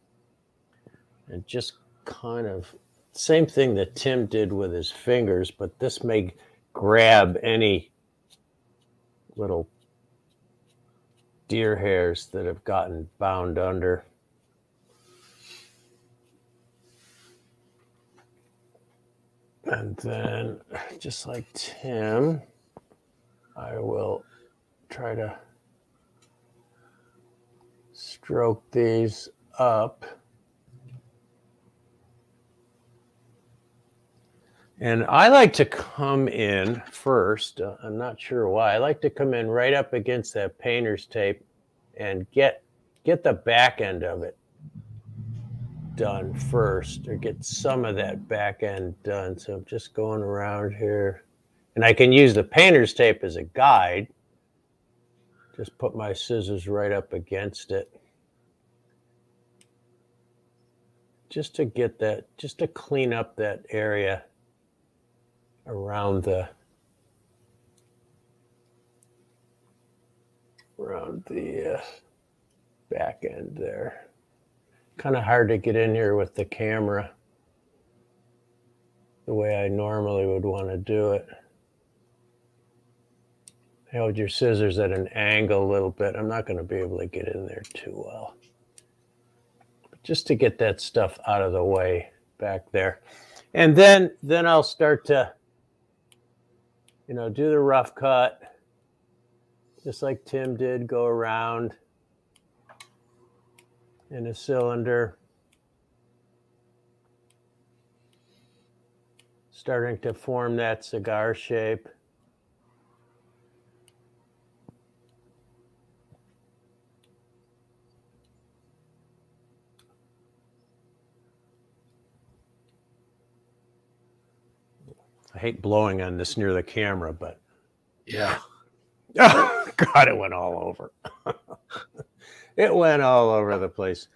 and just kind of same thing that Tim did with his fingers, but this may grab any little deer hairs that have gotten bound under. And then, just like Tim, I will try to stroke these up. And I like to come in first. Uh, I'm not sure why. I like to come in right up against that painter's tape and get get the back end of it done first or get some of that back end done. So I'm just going around here and I can use the painter's tape as a guide. Just put my scissors right up against it. Just to get that, just to clean up that area around the around the uh, back end there. Kind of hard to get in here with the camera the way I normally would want to do it. Hold your scissors at an angle a little bit. I'm not going to be able to get in there too well. But just to get that stuff out of the way back there. And then then I'll start to you know, do the rough cut, just like Tim did, go around in a cylinder, starting to form that cigar shape. I hate blowing on this near the camera, but yeah. God, it went all over. it went all over the place.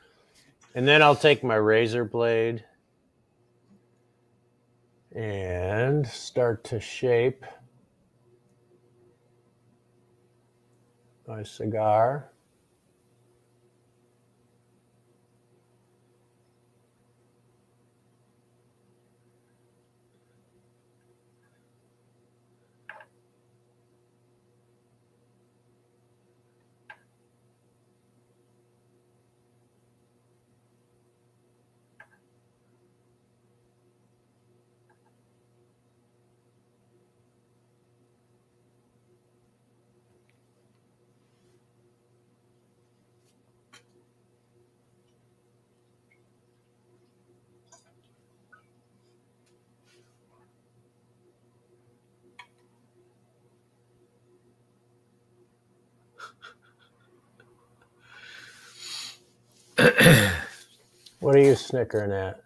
And then I'll take my razor blade and start to shape my cigar. what are you snickering at?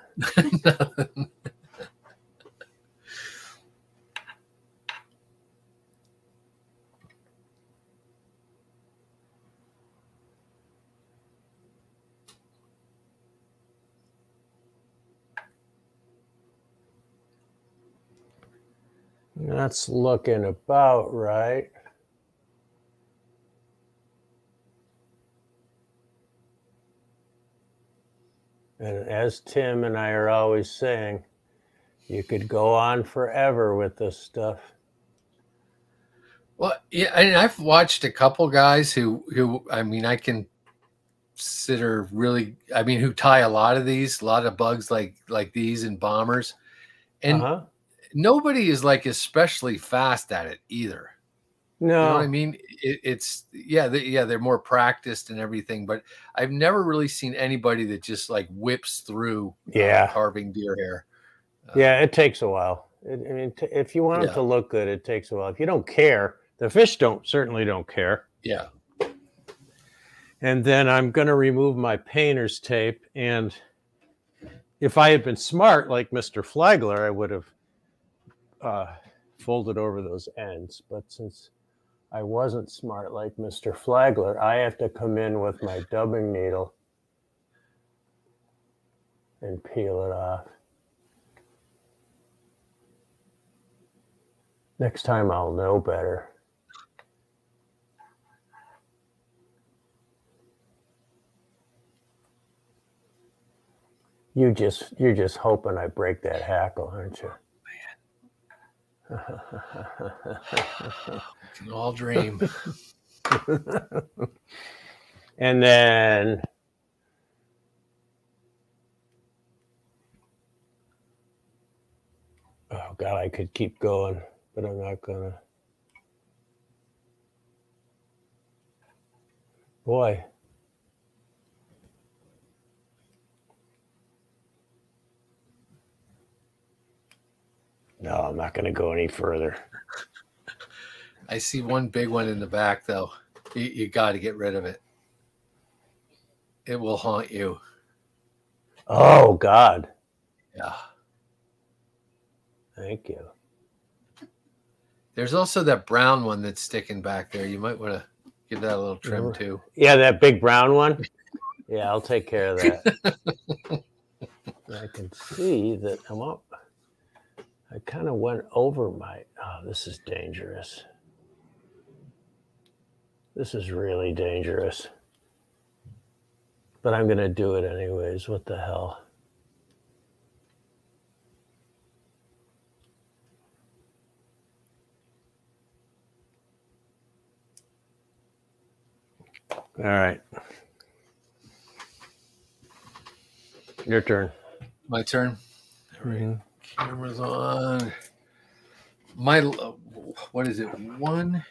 That's looking about right. And as Tim and I are always saying, you could go on forever with this stuff. Well, yeah, and I've watched a couple guys who who I mean I can consider really I mean who tie a lot of these, a lot of bugs like like these and bombers. And uh-huh. nobody is like especially fast at it either. No, you know I mean. It, it's yeah, they, yeah, they're more practiced and everything, but I've never really seen anybody that just like whips through yeah uh, carving deer hair. Uh, yeah, it takes a while. It, I mean, if you want yeah. it to look good, it takes a while. If you don't care, the fish don't certainly don't care. Yeah. And then I'm going to remove my painter's tape, and if I had been smart like Mr. Flagler, I would have uh, folded over those ends. But since I wasn't smart like Mr. Flagler. I have to come in with my dubbing needle and peel it off. Next time I'll know better. You just you're just hoping I break that hackle, aren't you? Can all dream. and then oh God, I could keep going, but I'm not gonna. Boy. No, I'm not going to go any further. I see one big one in the back, though. You, you got to get rid of it. It will haunt you. Oh, God. Yeah. Thank you. There's also that brown one that's sticking back there. You might want to give that a little trim mm-hmm. too. Yeah, that big brown one. Yeah, I'll take care of that. I can see that I'm up. I kind of went over my. Oh, this is dangerous. This is really dangerous. But I'm going to do it anyways. What the hell? All right. Your turn. My turn. Right. Camera's on. My what is it? One,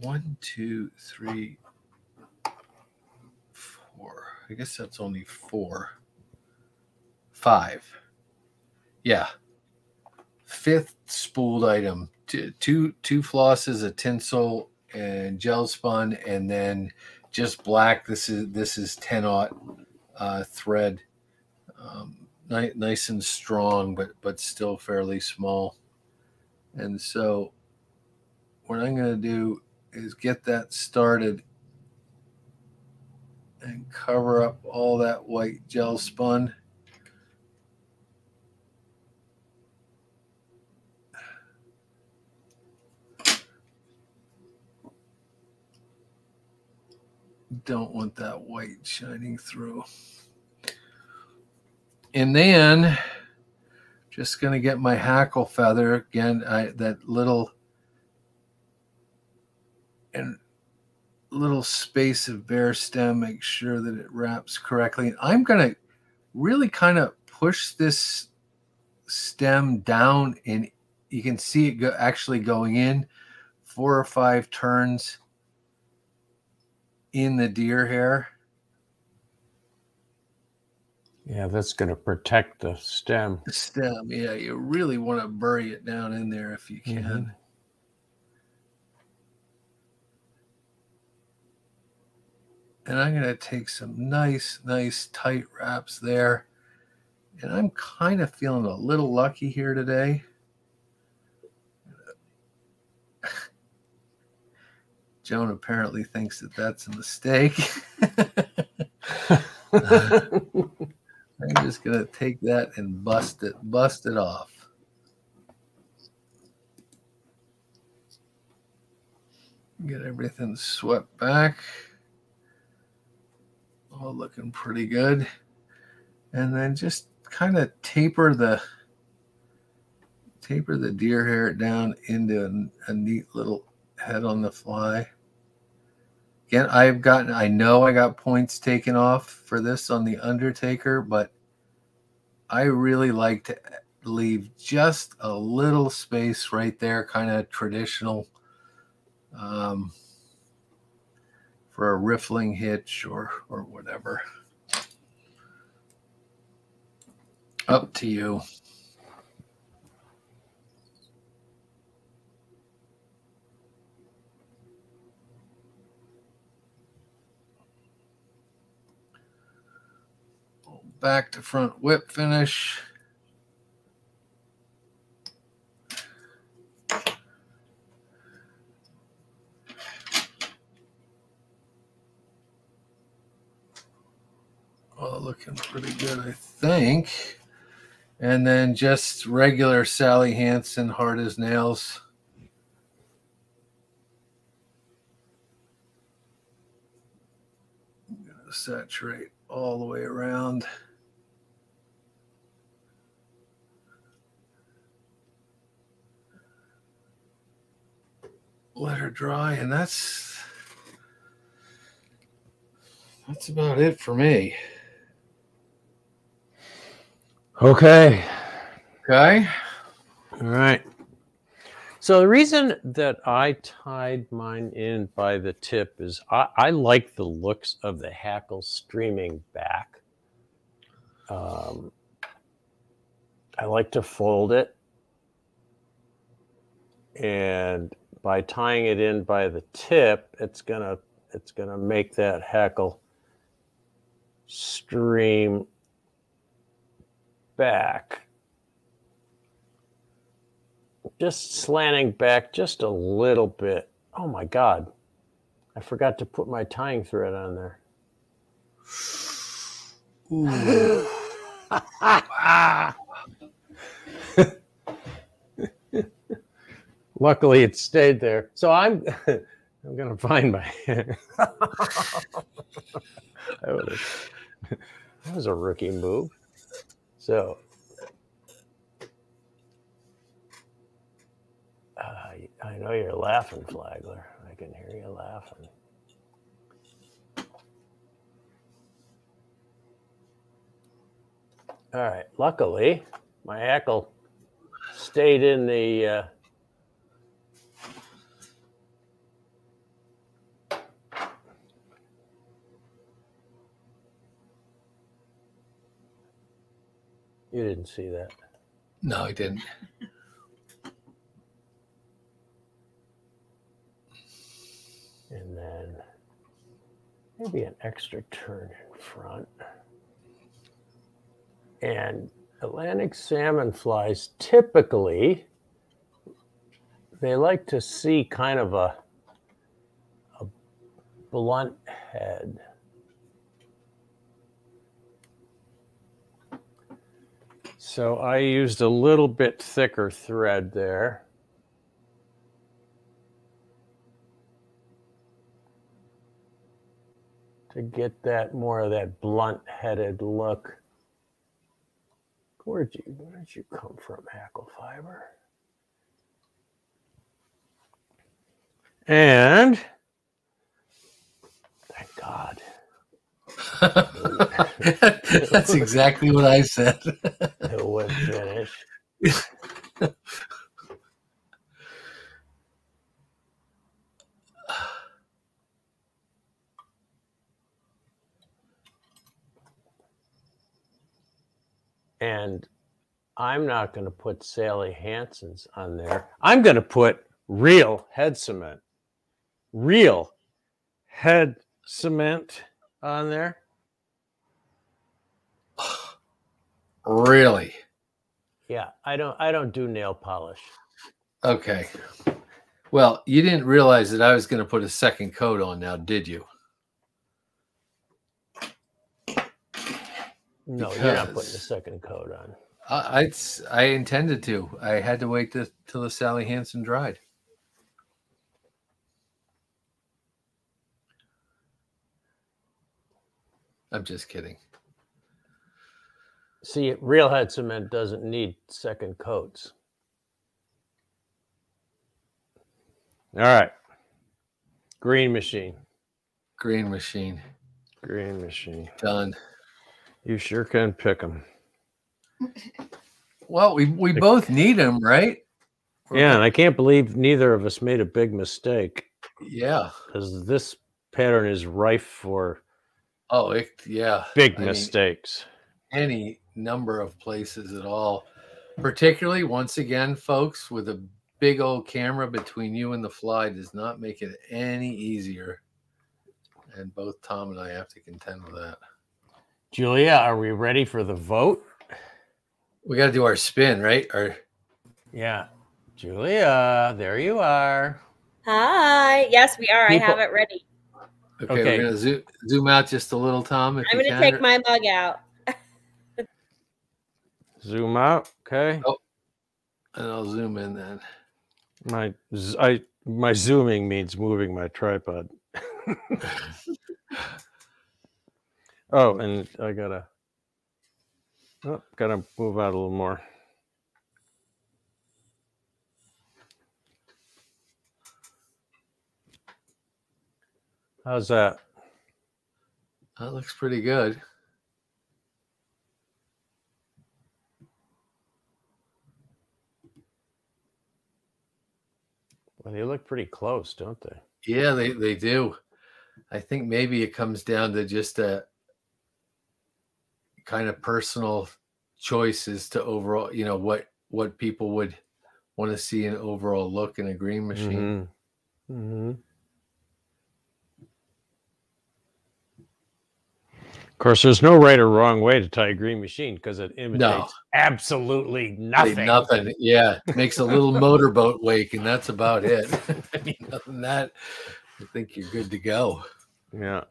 one, two, three, four. I guess that's only four. Five. Yeah. Fifth spooled item. Two, two, two flosses, a tinsel, and gel spun, and then just black. This is this is ten aught uh, thread. Um, ni- nice and strong, but but still fairly small. And so, what I'm going to do is get that started and cover up all that white gel spun. Don't want that white shining through. And then just going to get my hackle feather again I, that little and little space of bare stem make sure that it wraps correctly. I'm going to really kind of push this stem down and you can see it go, actually going in four or five turns in the deer hair Yeah, that's going to protect the stem. the stem. Yeah, you really want to bury it down in there if you can. Mhm. And I'm going to take some nice, nice tight wraps there. And I'm kind of feeling a little lucky here today. Joan apparently thinks that that's a mistake. I'm just going to take that and bust it, bust it off. Get everything swept back. All looking pretty good. And then just kind of taper the taper the deer hair down into a, a neat little head on the fly. Again, I've gotten I know I got points taken off for this on the Undertaker, but I really like to leave just a little space right there, kind of traditional um, for a riffling hitch or or whatever. Up to you. Back to front whip finish. All looking pretty good, I think. And then just regular Sally Hansen, hard as nails. Saturate all the way around. Let her dry, and that's that's about it for me. okay. Okay. All right. So the reason that I tied mine in by the tip is I, I like the looks of the hackle streaming back. Um, I like to fold it. And by tying it in by the tip, it's gonna it's gonna make that hackle stream back just slanting back just a little bit. Oh my God. I forgot to put my tying thread on there. Luckily, it stayed there. So I'm, I'm gonna find my. that, was, a rookie move. So Uh, I know you're laughing, Flagler. I can hear you laughing. All right. Luckily, my hackle stayed in the. Uh, you didn't see that. No, I didn't. and then maybe an extra turn in front. And Atlantic salmon flies typically they like to see kind of a a blunt head. So I used a little bit thicker thread there. to get that more of that blunt headed look. Where'd you where'd you come from, Hackle Fiber? And thank God. That's exactly what I said. it was finished. and I'm not going to put Sally Hansen's on there. I'm going to put real head cement, real head cement on there. Really? Yeah, I don't. I don't do nail polish. Okay. Well, you didn't realize that I was going to put a second coat on now, did you? No, you're not putting a second coat on. I, I, I intended to. I had to wait to, till the Sally Hansen dried. I'm just kidding. See, real head cement doesn't need second coats. All right. Green machine. Green machine. Green machine. Done. You sure can pick them. Well, we we both need them, right? Yeah, and I can't believe neither of us made a big mistake. Yeah, because this pattern is rife for oh, it, yeah, big I mistakes. Mean, any number of places at all, particularly once again, folks, with a big old camera between you and the fly does not make it any easier. And both Tom and I have to contend with that. Julia, are we ready for the vote? We got to do our spin, right? Or yeah, Julia, there you are. Hi. Yes, we are. People... I have it ready. Okay, okay. we're gonna zoom, zoom out just a little, Tom. I'm gonna take my mug out. zoom out. Okay. Oh, and I'll zoom in then. My I my zooming means moving my tripod. Oh, and I gotta, oh, gotta move out a little more. How's that? That looks pretty good. Well, they look pretty close, don't they? Yeah, they, they do. I think maybe it comes down to just a kind of personal choices to overall, you know, what what people would want to see an overall look in a green machine. Mm-hmm. Mm-hmm. Of course, there's no right or wrong way to tie a green machine because it imitates No. absolutely nothing. Nothing. Yeah. Makes a little motorboat wake, and that's about it. I mean, other than that, I think you're good to go. Yeah.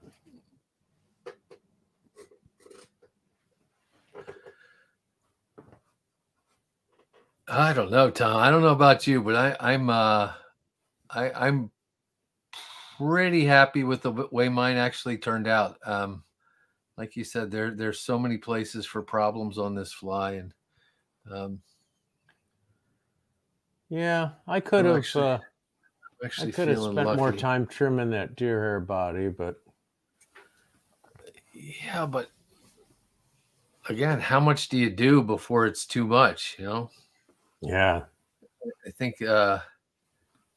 I don't know, Tom. I don't know about you, but I, I'm uh I I'm pretty happy with the way mine actually turned out. Um like you said, there there's so many places for problems on this fly and um Yeah. I could I'm have actually uh, I'm I could have spent more time trimming that deer hair body, but Yeah, but again, how much do you do before it's too much, you know? yeah. I think uh,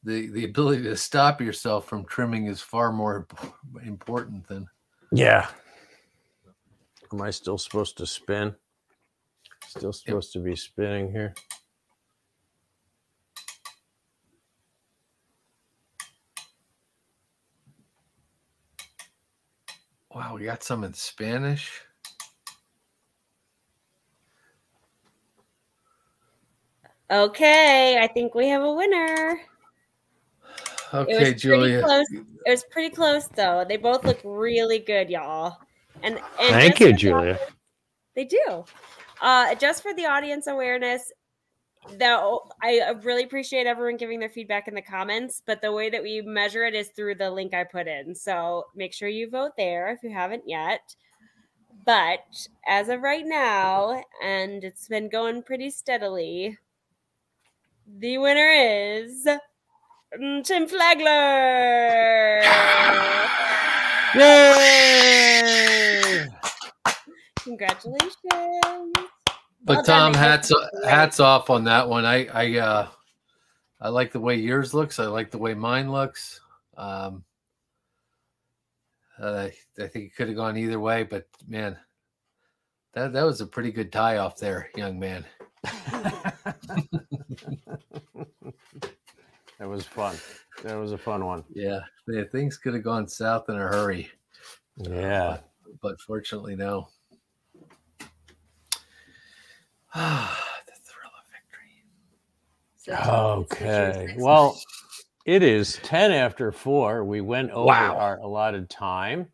the the ability to stop yourself from trimming is far more important than. Yeah. Am I still supposed to spin? Still supposed to be spinning here. Wow, we got some in Spanish. Okay, I think we have a winner. It was Okay, pretty Julia. close. It was pretty close though. They both look really good, y'all. And, and Thank you, Julia. audience- They do. Uh, just for the audience awareness, though, I really appreciate everyone giving their feedback in the comments. But the way that we measure it is through the link I put in. So make sure you vote there if you haven't yet. But as of right now, and it's been going pretty steadily, the winner is Tim Flagler. Yay! Congratulations. But Well Tom, hats hats off on that one. I I uh, I like the way yours looks. I like the way mine looks. Um, uh, I think it could have gone either way, but man, that that was a pretty good tie off there, young man. that was fun. That was a fun one. Yeah, yeah things could have gone south in a hurry. Yeah. but fortunately, no. Ah, the thrill of victory. Such a- Okay. Well, it is 10 after 4. We went over Wow. our allotted time.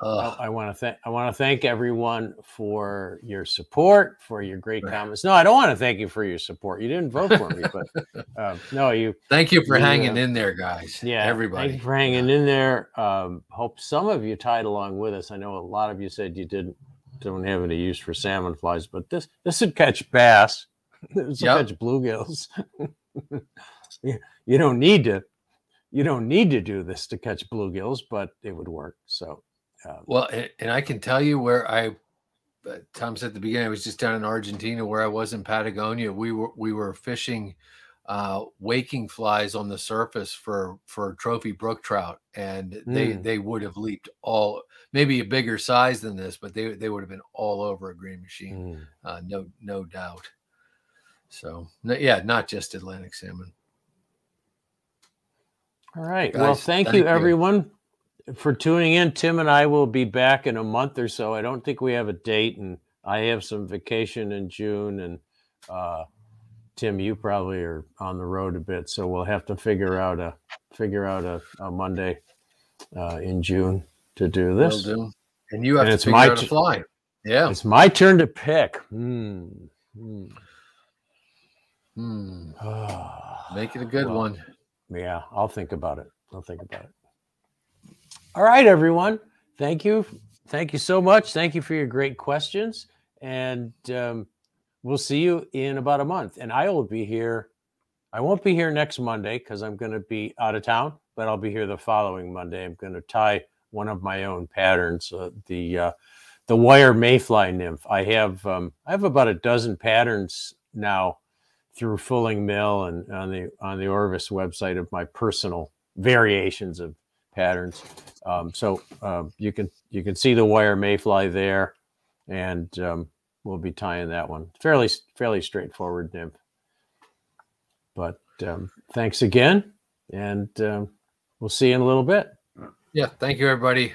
Ugh. I want to thank I want to thank everyone for your support, for your great Right. comments. No, I don't want to thank you for your support. You didn't vote for me, but um, no, you Thank you for Yeah. hanging in there, guys. yeah, everybody. Thank you for hanging in there. Um, hope some of you tied along with us. I know a lot of you said you didn't don't have any use for salmon flies, but this this would catch bass. This Yep. catch bluegills. you, you don't need to you don't need to do this to catch bluegills, but it would work. So um, Well, and, and I can tell you where I, uh, Tom said at the beginning, I was just down in Argentina where I was in Patagonia. We were we were fishing uh, waking flies on the surface for for trophy brook trout, and they Mm. they would have leaped all maybe a bigger size than this, but they they would have been all over a green machine, mm. uh, no no doubt. So no, yeah, not just Atlantic salmon. All right. well, thank, thank you, you. everyone, for tuning in. Tim and I will be back in a month or so. I don't think we have a date, and I have some vacation in June. And uh, Tim, you probably are on the road a bit, so we'll have to figure out a figure out a, a Monday uh, in June to do this. do. And you have And to it's figure my out a t- fly. Yeah. It's my turn to pick. Hmm. Hmm. Hmm. Make it a good well, one. Yeah, I'll think about it. I'll think about it. All right, everyone. Thank you. Thank you so much. Thank you for your great questions. And um, we'll see you in about a month. And I will be here. I won't be here next Monday because I'm going to be out of town, but I'll be here the following Monday. I'm going to tie one of my own patterns, uh, the uh, the wire mayfly nymph. I have um, I have about a dozen patterns now through Fulling Mill and on the on the Orvis website of my personal variations of patterns. Um, so um, you can you can see the wire mayfly there, and um, we'll be tying that one. Fairly fairly straightforward nymph. But um, thanks again, and um, we'll see you in a little bit. Yeah, thank you, everybody.